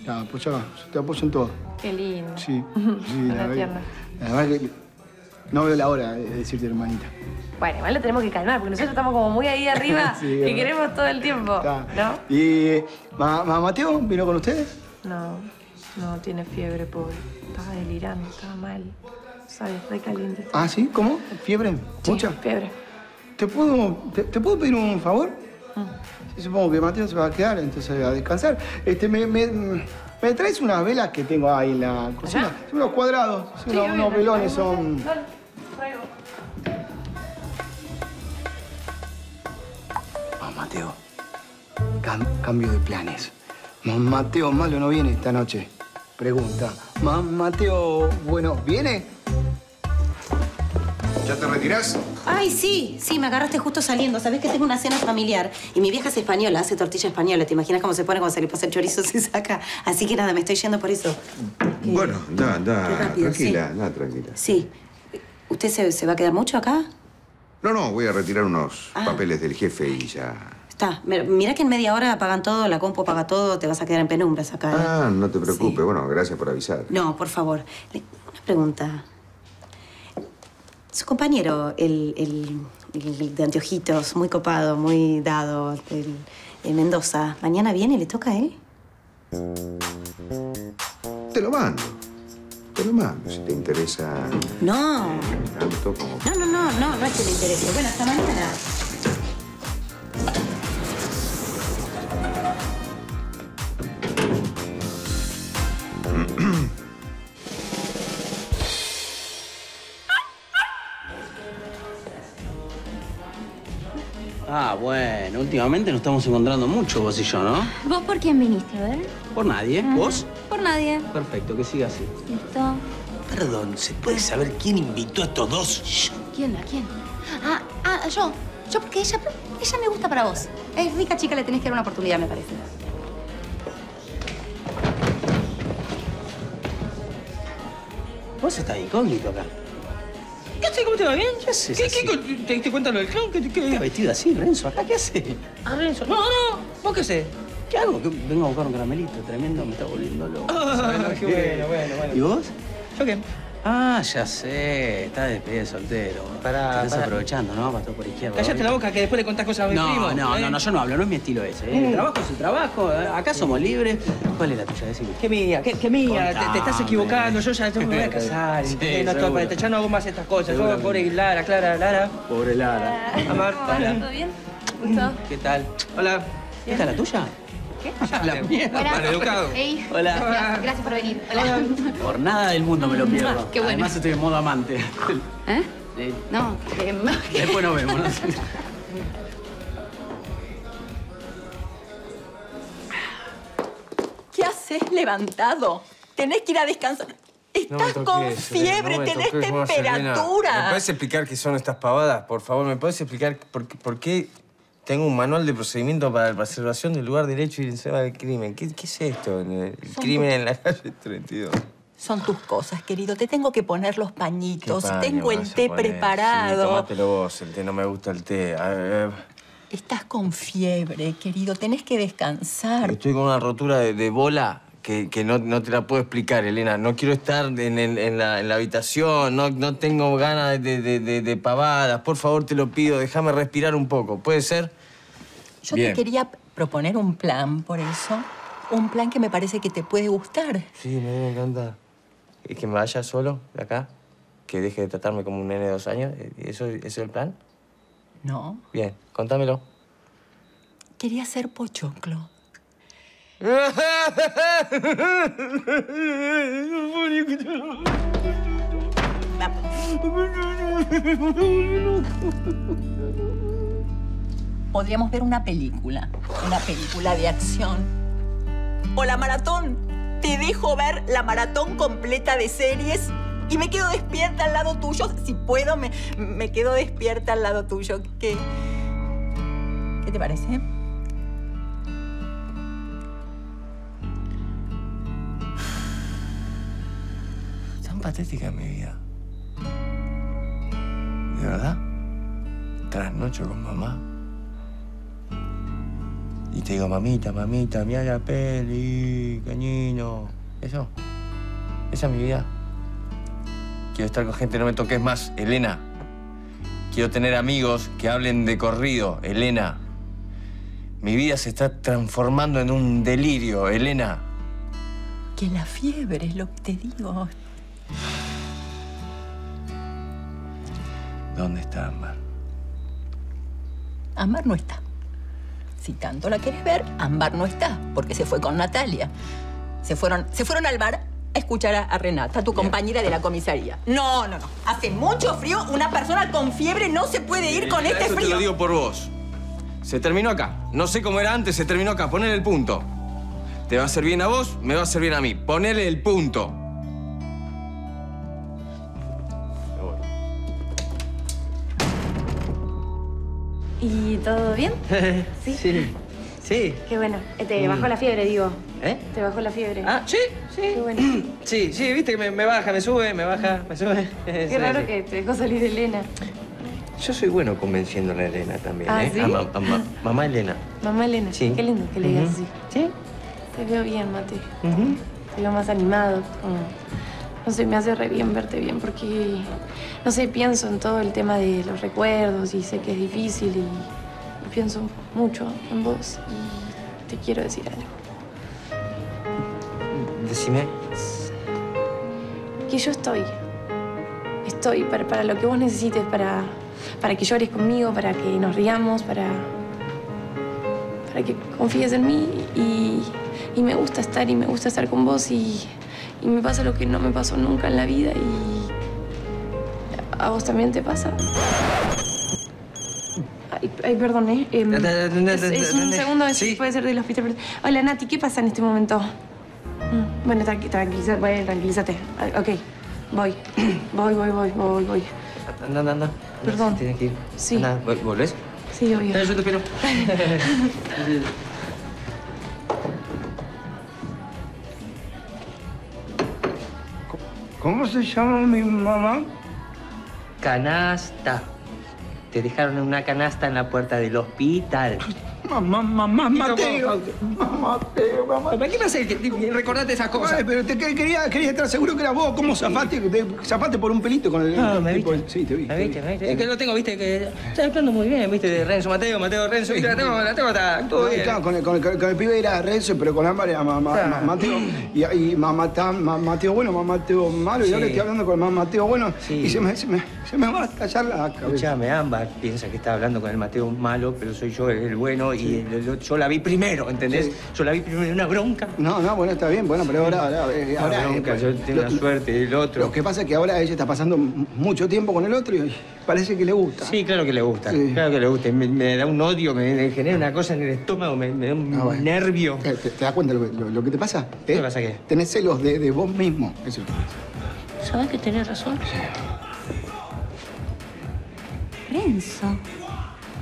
te apoyo, yo te apoyo en todo. Qué lindo. Sí, sí, la verdad. que- La verdad que no veo la hora de decirte hermanita. Bueno, igual lo tenemos que calmar, porque nosotros estamos como muy ahí arriba Sí, y ¿verdad? queremos todo el tiempo. Está. ¿No? ¿Y ma- ma- Mateo vino con ustedes? No, no, tiene fiebre, pobre. Estaba delirando, estaba mal. ¿Sabes? Re caliente. ¿Ah, sí? ¿Cómo? ¿Fiebre? Sí, fiebre. ¿Te puedo, te, puedo pedir un favor? Mm. Supongo que Mateo se va a quedar, entonces va a descansar. Este, me, me, me traes unas velas que tengo ahí en la cocina? Son unos cuadrados, son unos, velones, son... Dale, traigo. Mateo. Cambio de planes. Mateo Malo no viene esta noche. Pregunta. Mam Mateo, bueno, ¿viene? ¿Ya te retirás? Ay, sí, sí, me agarraste justo saliendo. Sabés que tengo una cena familiar y mi vieja es española, hace tortilla española. ¿Te imaginas cómo se pone cuando se le pasa el chorizo se saca? Así que nada, me estoy yendo por eso. Bueno, anda, anda. Rápido, tranquila, anda, tranquila. Sí. ¿Usted se, se va a quedar mucho acá? No, no, voy a retirar unos Ah. papeles del jefe y ya. Está. Mira que en media hora apagan todo, la compu apaga todo, te vas a quedar en penumbras acá. ¿eh? Ah, no te preocupes. Bueno, gracias por avisar. No, por favor. Una pregunta. Su compañero, el, el- el de anteojitos, muy copado, muy dado, el, el Mendoza, ¿mañana viene y le toca a él? Te lo mando. Te lo mando si te interesa No. tanto como. No, no, no, no, no es que le interese. Bueno, hasta mañana. Ah, bueno, últimamente nos estamos encontrando mucho vos y yo, ¿no? ¿Vos por quién viniste? A ver. Por nadie. ¿Vos? Por nadie. Perfecto, que siga así. Listo. Perdón, ¿se puede saber quién invitó a estos dos? ¿Quién? ¿A quién? Ah, ah, yo. Yo porque ella, ella me gusta para vos. Es rica chica, le tenés que dar una oportunidad, me parece. Vos estás incógnito acá. ¿Qué haces? ¿Cómo te va? ¿Bien? ¿Qué haces ¿Qué, te diste cuenta lo del clown? ¿Qué, qué? ¿Estás vestido así, Renzo? ¿Acá qué haces? Ah, Renzo. No, no. ¿Vos qué haces? ¿Qué hago? Que vengo a buscar un caramelito tremendo, me está volviendo loco. Ah, ¿Sabés lo qué bueno, bueno, bueno. ¿Y vos? ¿Yo qué? Ah, ya sé. Estás despedido de soltero. Pará, Te estás pará. aprovechando, ¿no? Para todo por izquierda. Cállate la boca que después le contás cosas a mi No, primo. no, ¿eh? no, no, yo no hablo, no es mi estilo ese. ¿eh? El Mm. trabajo es el trabajo, ¿eh? acá somos libres. ¿Cuál es la tuya? Decime. ¿Qué mía? ¿Qué, qué mía? Te, te estás equivocando. Yo ya yo me voy a casar. Sí, no, estoy- ya no hago más estas cosas. Yo, pobre Lara, Clara, Lara. Pobre Lara. Amar. ¿Todo bien? ¿Gusto? ¿Qué tal? Hola. ¿Esta es la tuya? ¿Qué? La mía. Buenas. Maleducado. Ey. Hola. Gracias, gracias por venir. Hola. Por nada del mundo me lo pierdo. Qué bueno. Además estoy en modo amante. ¿Eh? Sí. No, que... Después nos vemos, ¿no? ¿Qué haces levantado? Tenés que ir a descansar. Estás con fiebre, tenés temperatura. ¿Me puedes explicar qué son estas pavadas? Por favor, ¿me puedes explicar por qué tengo un manual de procedimiento para la preservación del lugar derecho y encima del crimen? ¿Qué, qué es esto? El Son crimen en la calle 32. Son tus cosas, querido. Te tengo que poner los pañitos. ¿Qué paño tengo el té poner? Sí, preparado. tómatelo vos, el té no me gusta el té. A ver, Estás con fiebre, querido. Tenés que descansar. estoy con una rotura de, de bola que, que no, no te la puedo explicar, Elena. No quiero estar en, en- en la, en la habitación, no, no tengo ganas de, de- de- de pavadas. Por favor, te lo pido, déjame respirar un poco. ¿Puede ser? Yo Bien. te quería proponer un plan, por eso. Un plan que me parece que te puede gustar. Sí, me encanta. ¿Es que me vaya solo de acá? ¿Que deje de tratarme como un nene de dos años? ¿Eso, ¿Ese es el plan? No. Bien, contámelo. Quería ser pochoclo. Podríamos ver una película. Una película de acción. O la maratón. Te dejo ver la maratón completa de series y me quedo despierta al lado tuyo. Si puedo, me, me quedo despierta al lado tuyo. ¿Qué, ¿Qué te parece? Tan patética mi vida. ¿De verdad? Trasnocho con mamá. Y te digo, mamita, mamita, mira la peli, cañino. ¿Eso? Esa es mi vida. Quiero estar con gente, no me toques más, Elena. Quiero tener amigos que hablen de corrido, Elena. Mi vida se está transformando en un delirio, Elena. Que la fiebre es lo que te digo. ¿Dónde está Ámbar? Ámbar no está. Si tanto la quieres ver, Ámbar no está, porque se fue con Natalia. Se fueron, se fueron al bar a escuchar a, a Renata, tu compañera de la comisaría. No, no, no. Hace mucho frío. Una persona con fiebre no se puede ir con este Eso te lo frío. digo por vos. Se terminó acá. No sé cómo era antes, se terminó acá. Ponele el punto. Te va a hacer bien a vos, me va a hacer bien a mí. Ponele el punto. ¿Y todo bien? ¿Sí? Sí. Sí. Qué bueno. Eh, Te Mm. bajó la fiebre, digo. ¿Eh? Te bajó la fiebre. Ah, sí, sí. Qué bueno. Sí, sí, viste que me, me baja, me sube, me baja, me sube. Qué raro que te dejó salir Elena. Yo soy bueno convenciendo a Elena también, Ah, ¿eh? ¿sí? A ma- a ma- mamá Elena. Mamá Elena. Sí. Qué lindo que le digas así. ¿Sí? Te veo bien, Mate. Te veo más animado. como- No sé, me hace re bien verte bien porque, no sé, pienso en todo el tema de los recuerdos y sé que es difícil y, pienso mucho en vos y te quiero decir algo. Decime. Que yo estoy. Estoy para, para lo que vos necesites, para, para que llores conmigo, para que nos riamos, para, para que confíes en mí. Y, y me gusta estar y me gusta estar con vos y, y me pasa lo que no me pasó nunca en la vida y a vos también te pasa. Ay, ay, perdón, ¿eh? Es, un segundo, es- puede ser del hospital. Hola, Nati, ¿qué pasa en este momento? Mm, Bueno, tranqui, tranquiliza- bueno, tranquilízate. Ah, Ok, voy. Voy, voy, voy, voy, voy. Anda, anda, anda. Perdón. Tienes que ir. Sí. Anda, ¿vol- ¿volvés? Sí, obvio. Yo te espero. ¿Cómo se llama mi mamá? Canasta. Te dejaron una canasta en la puerta del hospital. Mamá, mamá, Mateo. Mamá, Mateo, mamá. ¿Para qué me haces recordarte esas cosas? Ay, pero te que- quería, quería estar seguro que era vos. ¿Cómo zafaste? Te- zafaste por un pelito con el. No, me tipo- viste. Sí, te vi. ¿Me te viste? vi. ¿Me viste? Es que lo tengo, viste, que estoy actuando muy bien, viste, de Renzo Mateo, Mateo Renzo, viste, la tengo, la tengo, está, No, todo bien. claro, con el, con, el, con el pibe era Renzo, pero con Ámbar era Claro. ma- Mateo. Y, y mamá ta- ma- Mateo bueno, mamá Mateo malo. Y Sí. ahora estoy hablando con mamá Mateo bueno. Sí. Y se me, se, me, se me va a estallar la cabeza. Escuchame, Ámbar piensa que está hablando con el Mateo malo, pero soy yo el, el bueno y yo la vi primero, ¿entendés? Sí. Yo la vi primero, una bronca. No, no, bueno, está bien, bueno, pero ahora. ahora, eh, ahora, eh, bronca, pues, yo tengo una suerte, el otro. Lo que pasa es que ahora ella está pasando mucho tiempo con el otro y parece que le gusta. Sí, claro que le gusta, Sí. claro que le gusta. Me, me da un odio, me, me genera una cosa en el estómago, me, me da un Ah, bueno. nervio. ¿Te, te- te das cuenta lo, que- lo- lo que te pasa? ¿Qué me pasa qué? Tenés celos de, de vos mismo. Eso es lo que pasa. ¿Sabes que tenés razón? Renzo,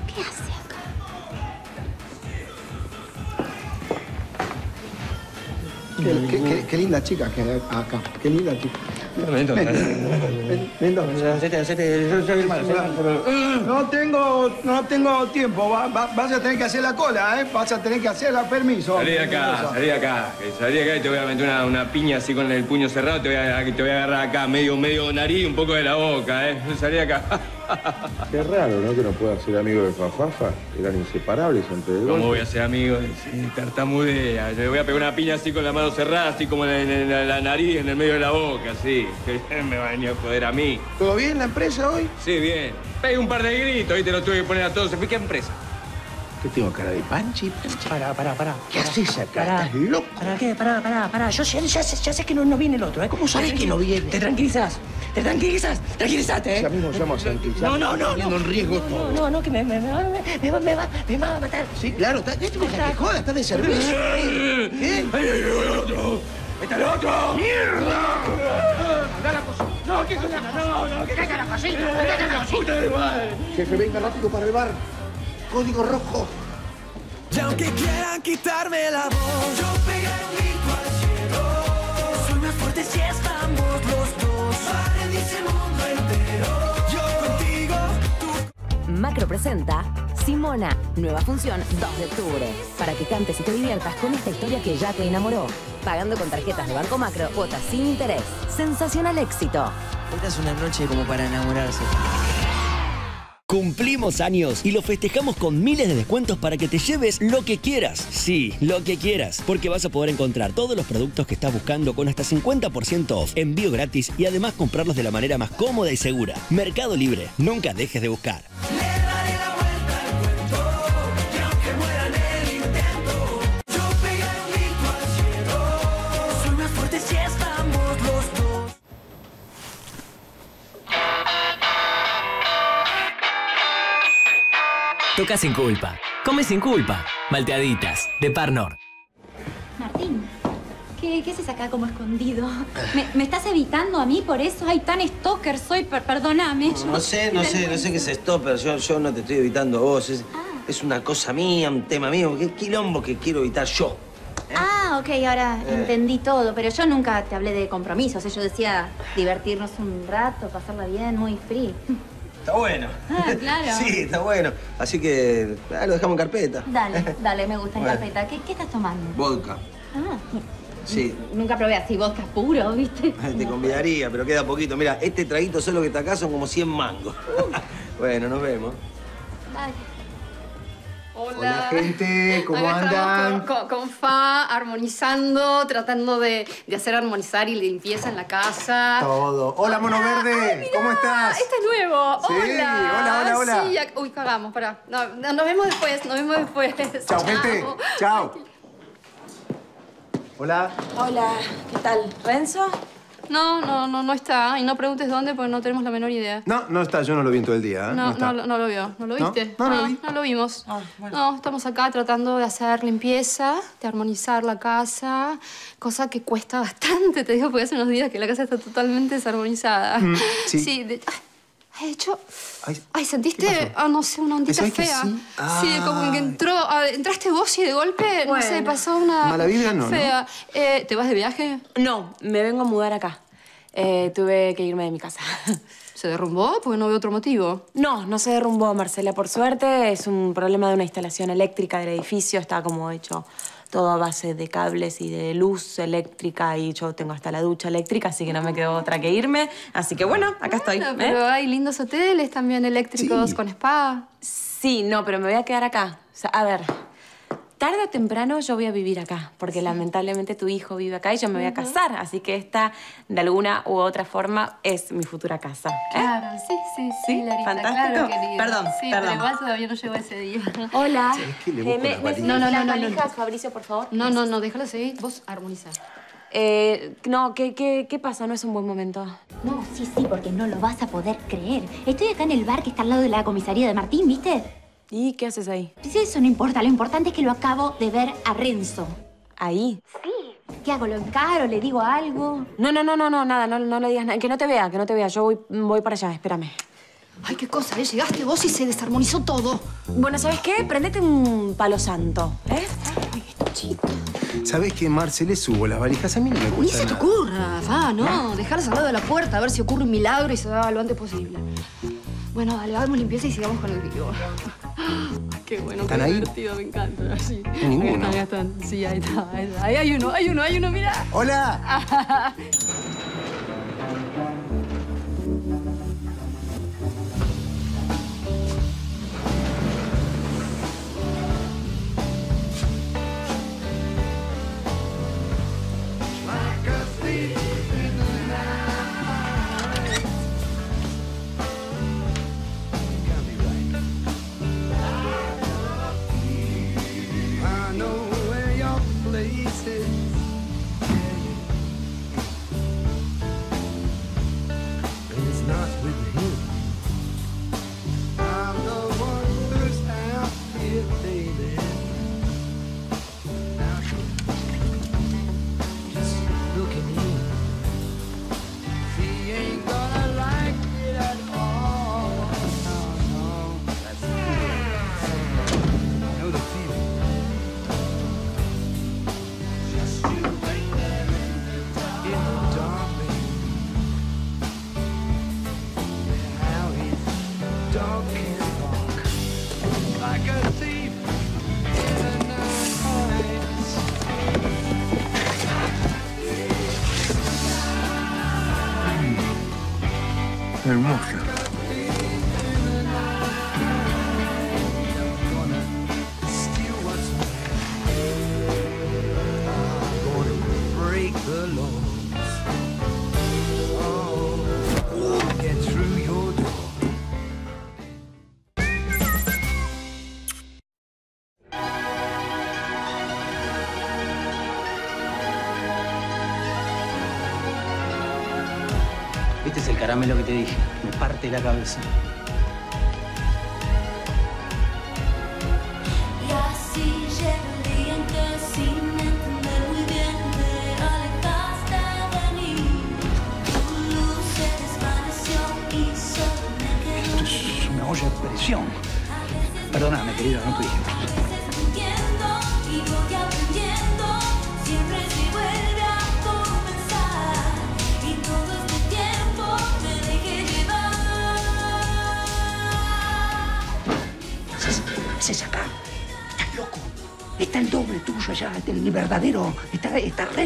¿qué hace Qué, qué- qué- qué linda chica que hay acá. Qué linda chica. No tengo, no tengo tiempo. Va- va- vas a tener que hacer la cola, ¿eh? Vas a tener que hacerla. Permiso. Salí de acá, salí de acá. que Salí de acá y te voy a meter una, una piña así con el puño cerrado. Te voy, a, te voy a agarrar acá, medio, medio nariz y un poco de la boca, ¿eh? Salí de acá. Qué raro, ¿no? Que no pueda ser amigo de Fafafa. Eran inseparables entre ellos. ¿Cómo voy a ser amigo? Sí, tartamudea. Le voy a pegar una piña así con la mano cerrada, así como en, la nariz, en el medio de la boca, así. Que me va a venir a joder a mí. ¿Todo bien la empresa hoy? Sí, bien. Pegué un par de gritos y te lo tuve que poner a todos. ¿Qué empresa? ¿Qué tengo cara de panchi? Pará, pará, pará. ¿Qué haces acá? Pará. ¿Estás loco? ¿Para qué? Pará, pará, pará. Yo ya, ya sé, ya sé que no, no viene el otro, ¿eh? ¿Cómo sabés que no viene? Te tranquilizas, te tranquilizas, tranquilízate, ¿eh? Si a mí nos llama a tranquilizar. No, no, no, no. en riesgo no, todo. No, no, no, que me, me, me, va- me, va, me, va, me va a matar. Sí, claro. Está, esto es la que joda, está de servicio. ¿Qué? ¡Está el otro! ¡Mierda! No, ¿qué cosa? No, no, que caiga la cosita, que caiga la cosita. Jefe, venga rápido para el bar. Código rojo. Y aunque quieran quitarme la voz, yo pegué un grito al cielo. Soy más fuerte si estamos los dos. Dice el mundo entero. Yo contigo, tú Macro presenta Simona, nueva función 2 de octubre, para que cantes y te diviertas con esta historia que ya te enamoró. Pagando con tarjetas de Banco Macro, cuotas sin interés. Sensacional éxito. Esta es una noche como para enamorarse. Cumplimos años y lo festejamos con miles de descuentos para que te lleves lo que quieras. Sí, lo que quieras, porque vas a poder encontrar todos los productos que estás buscando con hasta 50% off, envío gratis y además comprarlos de la manera más cómoda y segura. Mercado Libre, nunca dejes de buscar. Toca sin culpa. Come sin culpa. Malteaditas, de Par Nord. Martín, ¿qué, qué haces acá como escondido? ¿Me, me estás evitando a mí por eso? Ay, tan stalker soy, per- perdóname. No sé, no sé, no sé qué es esto, pero yo, yo no te estoy evitando a vos. Es, es una cosa mía, un tema mío. ¿Qué quilombo que quiero evitar yo? Ah, ok, ahora Eh. entendí todo, pero yo nunca te hablé de compromisos. Yo decía divertirnos un rato, pasarla bien, muy free. Está bueno. Ah, claro. Sí, está bueno. Así que ah, lo dejamos en carpeta. Dale, dale, me gusta en Bueno. carpeta. ¿Qué, qué estás tomando? Vodka. Ah, Sí, nunca probé así vodka puro, ¿viste? te convidaría, pero queda poquito. Mira, este traguito solo que está acá son como 100 mangos. bueno, nos vemos. Dale. Hola. gente, ¿cómo Acá andan? Con, con- con Fa, armonizando, tratando de, de hacer armonizar y limpieza en la casa. Todo. Hola, Mono Verde, ¿cómo estás? Este es nuevo. Sí, hola. hola, hola, hola. Sí, uy, cagamos, pará. No, no, nos vemos después, nos vemos después. Chao, gente. Chao. Hola. Hola, ¿qué tal? ¿Renzo? No, no, no, no está. Y no preguntes dónde porque no tenemos la menor idea. No, no está, yo no lo vi en todo el día. ¿eh? No, está. no, lo- no lo vio. ¿No lo ¿No? viste? No, no lo vi. no lo vimos. No, estamos acá tratando de hacer limpieza, de armonizar la casa, cosa que cuesta bastante, te digo, porque hace unos días que la casa está totalmente desarmonizada. Mm, sí. de- de hecho, Ay, ay, ¿sentiste? Ah, no sé, una ondita ¿Sabes que fea. sí? Sí, como que entró, ah, entraste vos y de golpe, no sé, Bueno. pasó una Mala ¿no? fea. Eh, ¿Te vas de viaje? No, me vengo a mudar acá. Eh, tuve que irme de mi casa. ¿Se derrumbó? Porque no veo otro motivo. No, no se derrumbó, Marcela, por suerte. Es un problema de una instalación eléctrica del edificio. Está como hecho todo a base de cables y de luz eléctrica y yo tengo hasta la ducha eléctrica, así que no me quedó otra que irme. Así que bueno, acá estoy. Bueno, ¿eh? pero hay lindos hoteles también eléctricos con spa. Sí, no, pero me voy a quedar acá. O sea, a ver, tarde o temprano yo voy a vivir acá, porque lamentablemente tu hijo vive acá y yo me voy a casar, así que esta, de alguna u otra forma, es mi futura casa. ¿eh? Claro, sí, sí, sí, Larita, fantástico. claro. Perdón, sí, perdón. pero igual todavía no llegó ese día. Hola. qué? Le Eh, busco me- las ¿necesitas valijas. No, no, no, no, no. Fabricio, por favor? No, no, no, déjalo seguir. Vos armoniza. Eh, no, ¿qué, qué, ¿qué pasa? No es un buen momento. No, sí, sí, porque no lo vas a poder creer. Estoy acá en el bar que está al lado de la comisaría de Martín, ¿viste? ¿Y qué haces ahí? Sí, eso no importa. Lo importante es que lo acabo de ver a Renzo. ¿Ahí? Sí. ¿Qué hago? ¿Lo encaro? ¿Le digo algo? No, no, no, no, no, nada, no, no le digas nada. Que no te vea, que no te vea. Yo voy, voy para allá, espérame. Ay, qué cosa, ¿eh? Llegaste vos y se desarmonizó todo. Bueno, ¿sabes qué? Prendete un palo santo, ¿eh? ¿Sabes qué, Marce? Le subo las valijas. A mí no me Ni se te ocurra, Fa, ¿no? Dejarlas al lado de la puerta a ver si ocurre un milagro y se da lo antes posible. Bueno, dale, hagamos limpieza y sigamos con el video. Ay, qué bueno, qué ¿Están ahí? divertido, me encanta. Sí. Ninguno. Ahí están, ahí están. Sí, ahí está, ahí está. Ahí hay uno, hay uno, hay uno, mira. ¡Hola! Parte la cabeza.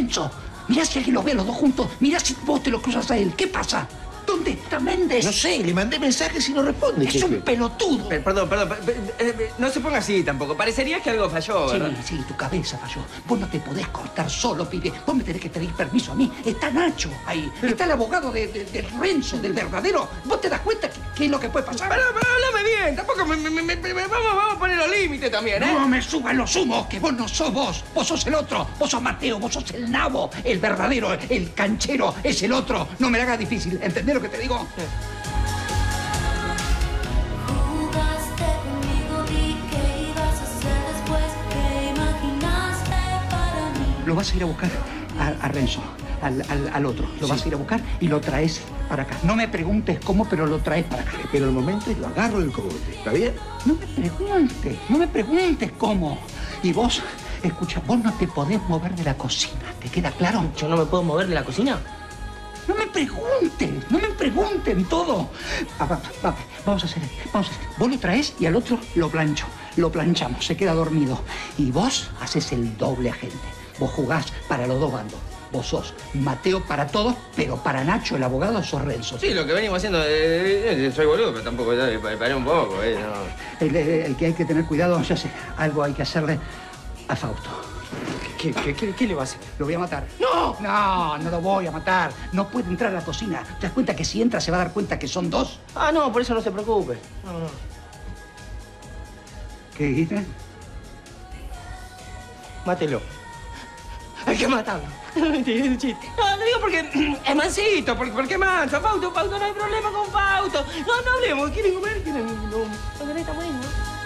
Está Renzo. Mirá si alguien los ve a los dos juntos. Mirá si vos te lo cruzas a él. ¿Qué pasa? ¿Dónde está Méndez? No sé, le mandé mensajes y no responde. Es jefe. un pelotudo. Perdón, perdón. pe- pe- No se ponga así tampoco. Parecería que algo falló, Sí, ¿verdad? sí, tu cabeza falló. Vos no te podés cortar solo, pibe. Vos me tenés que pedir permiso a mí. Está Nacho ahí. Está el abogado de, de- de Renzo, del verdadero. ¿Vos te das cuenta que- qué es lo que puede pasar? Pero, pero háblame bien. Tampoco me, me- me- me- me- vamos, vamos a poner los límites también, ¿eh? No me suban los humos, que vos no sos vos. Vos sos el otro. Vos sos Mateo, vos sos el nabo, el verdadero, el canchero, es el otro. No me la hagas difícil. ¿Entendés lo que te digo? Jugaste conmigo y qué ibas a hacer después. ¿Qué imaginaste para mí? Lo vas a ir a buscar a, a Renzo, al, al- al otro. Lo vas a ir a buscar y lo traes para acá. No me preguntes cómo, pero lo traes para acá. Pero al momento lo agarro del cogote. ¿Está bien? No me preguntes, no me preguntes cómo. Y vos, escucha, vos no te podés mover de la cocina. ¿Te queda claro? ¿Yo no me puedo mover de la cocina? No me pregunten, no me pregunten todo. Ah, va, va, vamos a hacer, vamos a hacer. Vos lo traes y al otro lo plancho. Lo planchamos, se queda dormido. Y vos haces el doble agente. Vos jugás para los dos bandos. Vos sos Mateo para todos, pero para Nacho, el abogado, sos Renzo. Sí, lo que venimos haciendo. eh, eh, soy boludo, pero tampoco. eh, pa- Paré un poco, ¿eh? No. El, el- el que hay que tener cuidado, ya sé, algo hay que hacerle a Fausto. ¿Qué, qué, qué, qué le va a hacer? Lo voy a matar. ¡No! No, no lo voy a matar. No puede entrar a la cocina. ¿Te das cuenta que si entra se va a dar cuenta que son dos? Ah, no, por eso no se preocupe. No, no. ¿Qué dijiste? Mátelo. Hay que matarlo. Mentira, es un chiste. No, lo digo porque es mansito, porque, porque es manso. Fausto, Fausto, no hay problema con Fausto. No, no hablemos. ¿Quieren comer? ¿Quieren? No, no, no está bueno.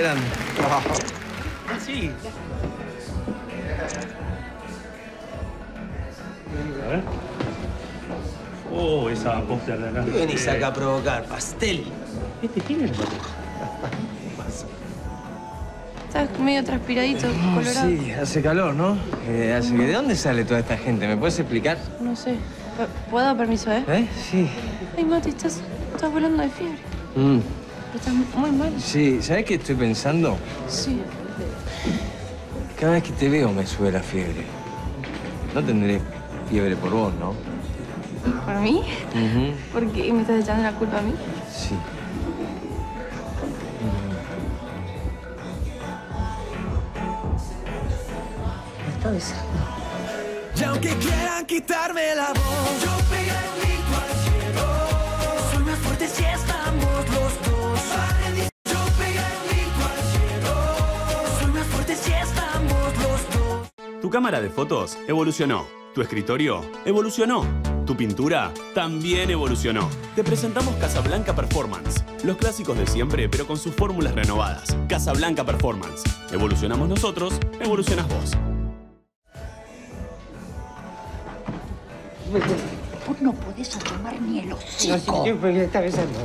Esperando. Sí. A ver. Oh, esa póster de acá. ¿Qué venís acá a provocar? Pastel. Este tiene el Estás medio transpiradito, colorado. Sí, hace calor, ¿no? Eh, hace ¿De dónde sale toda esta gente? ¿Me puedes explicar? No sé. P- ¿Puedo permiso, eh? ¿Eh? Sí. Ay, Mati, estás, estás volando de fiebre. Mm, Muy mal. sí, ¿sabes qué estoy pensando? Sí. Cada vez que te veo me sube la fiebre. No tendré fiebre por vos, ¿no? ¿Por mí? Ujú, ¿Por qué me estás echando la culpa a mí? Sí. Me está besando. Y aunque quieran quitarme la voz, yo pegué un grito al cielo. Soy más fuerte si estamos Tu cámara de fotos evolucionó. Tu escritorio evolucionó. Tu pintura también evolucionó. Te presentamos Casablanca Performance. Los clásicos de siempre, pero con sus fórmulas renovadas. Casablanca Performance. Evolucionamos nosotros, evolucionas vos. No podés asomar ni el No, sí, hocico. Porque está besando.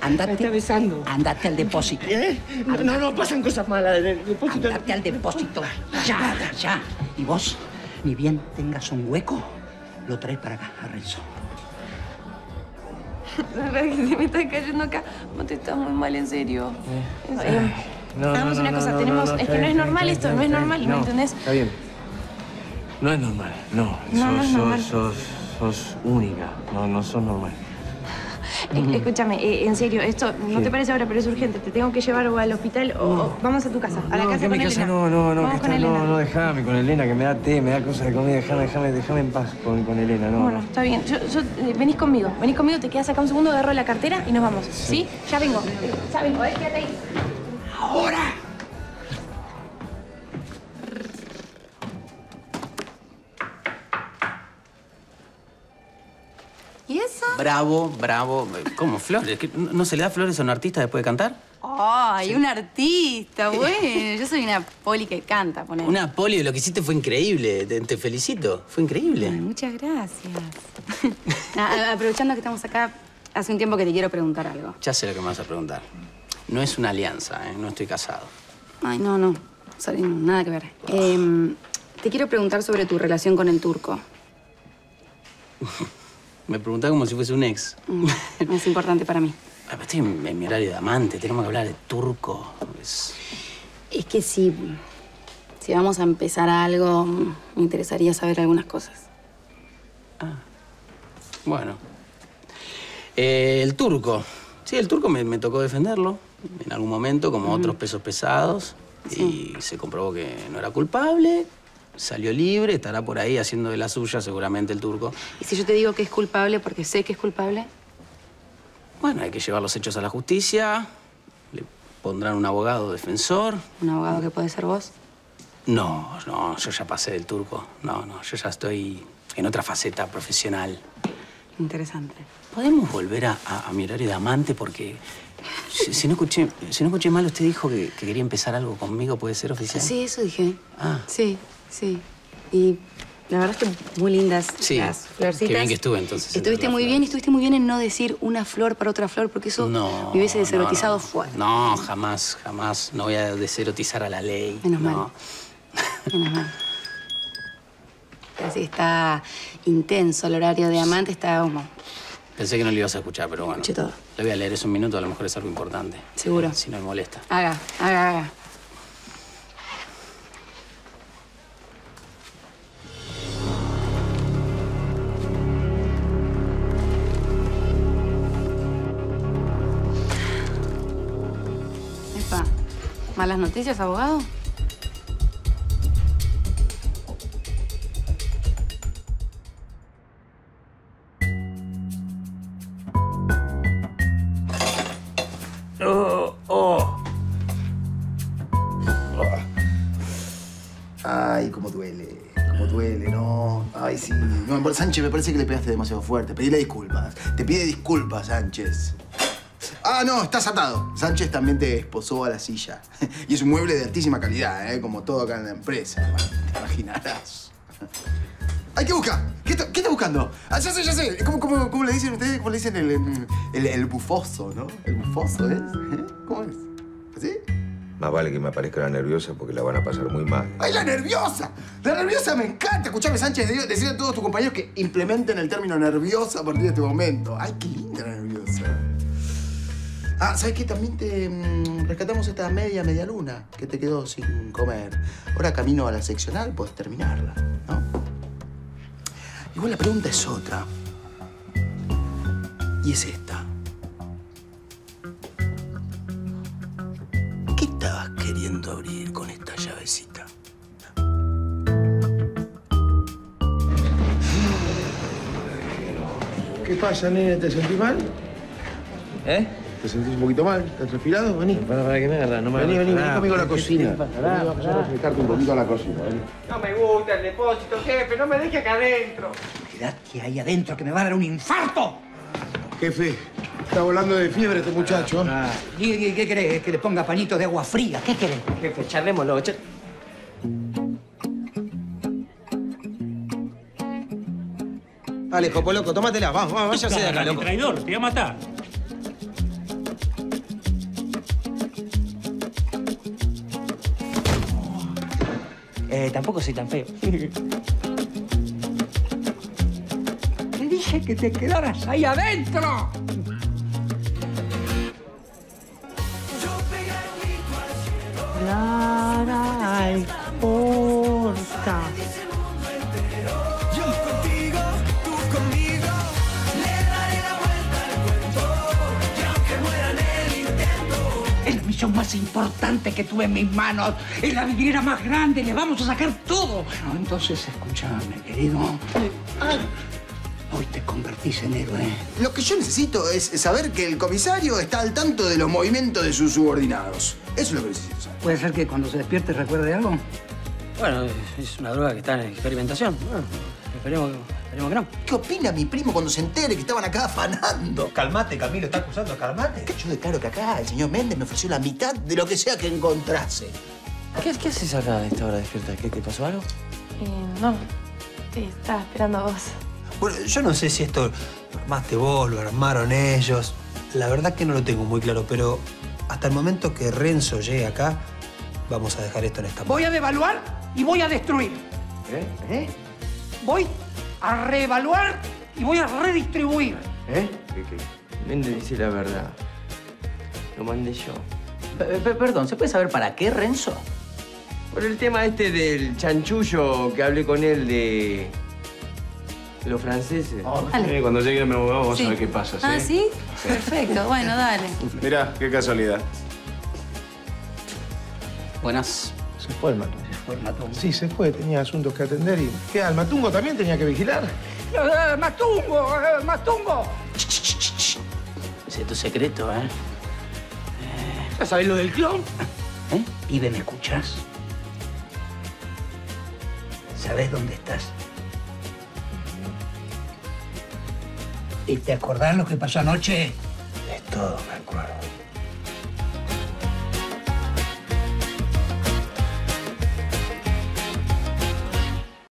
Andate. Está besando. Andate al depósito. ¿Eh? No, no, no, pasan cosas malas en el depósito. Andate al depósito. Ya, ya. Y vos, ni bien tengas un hueco, lo traes para acá, a Renzo. La verdad es que se me está cayendo acá. Mati, estás muy mal, en serio. En serio. No, no, Hagamos no, una no, cosa, no, tenemos... no, no, es que no es normal esto, no es normal, ¿me entendés? Está bien. No es normal, no. No, sos, no es normal. Sos, sos, sos única. No, no sos normal. E- Escúchame, eh, en serio, esto no Sí. te parece ahora, pero es urgente. Te tengo que llevar o al hospital o, o vamos a tu casa, a la no, casa con mi casa Elena. no, no, no, está, Elena. no, no, déjame con Elena, que me da té, me da cosas de comida, déjame, déjame, déjame en paz con, con Elena, no. Bueno, está bien. Yo, yo, eh, venís conmigo. Venís conmigo, te quedas acá un segundo, agarro la cartera y nos vamos. ¿Sí? Ya vengo. Ya vengo, ¿eh? Quédate ahí. ¡Ahora! ¿Y eso? Bravo, bravo. ¿Cómo? ¿Flores? ¿Qué- ¿No se le da flores a un artista después de cantar? Ay, un artista, bueno. Yo soy una poli que canta, poner. Una poli, lo que hiciste fue increíble. Te, te felicito. Fue increíble. Muchas gracias. Ah, a- aprovechando que estamos acá, hace un tiempo que te quiero preguntar algo. Ya sé lo que me vas a preguntar. No es una alianza, ¿eh? No estoy casado. Ay, no, no. Sorry, no, nada que ver. Em, te quiero preguntar sobre tu relación con el turco. Me preguntás como si fuese un ex. Mm, Es importante para mí. Ah, Estoy en, en mi horario de amante. Tenemos que hablar de turco. Es- Es que si, si vamos a empezar algo, me interesaría saber algunas cosas. Bueno. Eh, el turco. Sí, el turco me, me tocó defenderlo en algún momento, como otros pesos pesados. Y se comprobó que no era culpable. Salió libre, estará por ahí haciendo de la suya seguramente el turco. Y si yo te digo que es culpable porque sé que es culpable, Bueno, hay que llevar los hechos a la justicia. Le pondrán un abogado defensor. un abogado que puede ser vos. No, no, yo ya pasé del turco. No, no, yo ya estoy en otra faceta profesional. Interesante. ¿Podemos volver a, a- a mi horario de amante? Porque si, si no, escuché, si no escuché mal, usted dijo que, que quería empezar algo conmigo. ¿Puede ser oficial? Sí, eso dije. Ah. Sí, sí. Y la verdad es que muy lindas Sí, las florcitas. qué bien que estuve entonces. Estuviste muy bien y estuviste muy bien en no decir una flor para otra flor, porque eso No, me hubiese no, deserotizado no. fuerte. No, jamás, jamás. No voy a deserotizar a la ley. Menos no. mal. Menos mal. Que está intenso el horario de amante, está como... Pensé que no lo ibas a escuchar, pero bueno. Escuché todo. Le voy a leer eso un minuto, a lo mejor es algo importante. Seguro. Si no me molesta. Haga, haga, haga. Noticias, abogado? Oh, oh. Ay, cómo duele, cómo duele, ¿no? Ay, sí. No, por- Sánchez, me parece que le pegaste demasiado fuerte. Pedile disculpas. Te pide disculpas, Sánchez. Ah, no, estás atado. Sánchez también te esposó a la silla. Y es un mueble de altísima calidad, ¿eh? Como todo acá en la empresa. Te imaginarás. ¡Ay, qué busca! ¿Qué está, qué está buscando? Ah, ya sé, ya sé. ¿Cómo, cómo, cómo le dicen ustedes? ¿Cómo le dicen el, el, el bufoso, no? El bufoso es. ¿Eh? ¿Cómo es? ¿Así? Más vale que me aparezca la nerviosa porque la van a pasar muy mal. ¡Ay, la nerviosa! La nerviosa me encanta. Escuchame, Sánchez, de- decirle a todos tus compañeros que implementen el término nerviosa a partir de este momento. ¡Ay, qué linda la nerviosa! Ah, ¿sabes qué? También te mm, rescatamos esta media, media luna que te quedó sin comer. Ahora camino a la seccional, puedes terminarla, ¿no? Igual la pregunta es otra. Y es esta. ¿Qué estabas queriendo abrir con esta llavecita? ¿Qué pasa, nene? ¿Te sentís mal? ¿Eh? ¿Te sentís un poquito mal? ¿Estás resfriado? Vení. Para, para que me agarra, no me Vení, vení, vení conmigo a la ¿Qué- qué cocina. vamos a refrescarte un poquito a la cocina. vení. No me gusta el depósito, jefe. No me deje acá adentro. Quédate ahí adentro que me va a dar un infarto. Jefe, está volando de fiebre este muchacho. ¿Y, y qué querés? ¿Que le ponga pañitos de agua fría? ¿Qué querés? Jefe, charlémoslo. char- Dale, Jopo Loco, tómatela. Vamos, vamos, váyase de acá, loco. traidor, te voy a matar. Eh, tampoco soy tan feo. Te dije que te quedaras ahí adentro. Importante que tuve en mis manos. Es la vidriera más grande. Le vamos a sacar todo. Bueno, entonces escúchame, querido. Hoy te convertís en héroe. Lo que yo necesito es saber que el comisario está al tanto de los movimientos de sus subordinados. Eso es lo que necesito saber. ¿Puede ser que cuando se despierte recuerde algo? Bueno, es una droga que está en experimentación. Bueno, esperemos, esperemos que no. ¿Qué opina mi primo cuando se entere que estaban acá afanando? Calmate, Camilo, está acusando, calmate. Yo declaro que acá el señor Méndez me ofreció la mitad de lo que sea que encontrase. ¿Qué, qué haces acá a esta hora despierta? ¿Qué te pasó algo? Eh, no, te estaba esperando a vos. Bueno, yo no sé si esto lo armaste vos, lo armaron ellos. La verdad que no lo tengo muy claro, pero hasta el momento que Renzo llegue acá, vamos a dejar esto en esta Voy a devaluar y voy a destruir. ¿Eh? ¿Eh? Voy a reevaluar y voy a redistribuir. ¿Eh? ¿Qué, qué? Dice la verdad. Lo mandé yo. perdón, ¿se puede saber para qué, Renzo? Por el tema este del chanchullo que hablé con él de los franceses. Eh, Cuando llegue mi abogado vamos Sí. a ver qué pasa, ¿sí? Ah, ¿sí? Perfecto. Bueno, dale. Mirá, qué casualidad. Buenas. Se fue el Matungo. Fue el Matungo. Sí, se fue. Tenía asuntos que atender y... ¿Qué? ¿Al Matungo también tenía que vigilar? Eh, ¡Matungo! eh, ¡Matungo! Ese es tu secreto, ¿eh? ¿Ya sabés lo del clon? ¿Eh? Pibe, ¿me escuchas? ¿Sabés dónde estás? ¿Y te acordás lo que pasó anoche? De todo me acuerdo.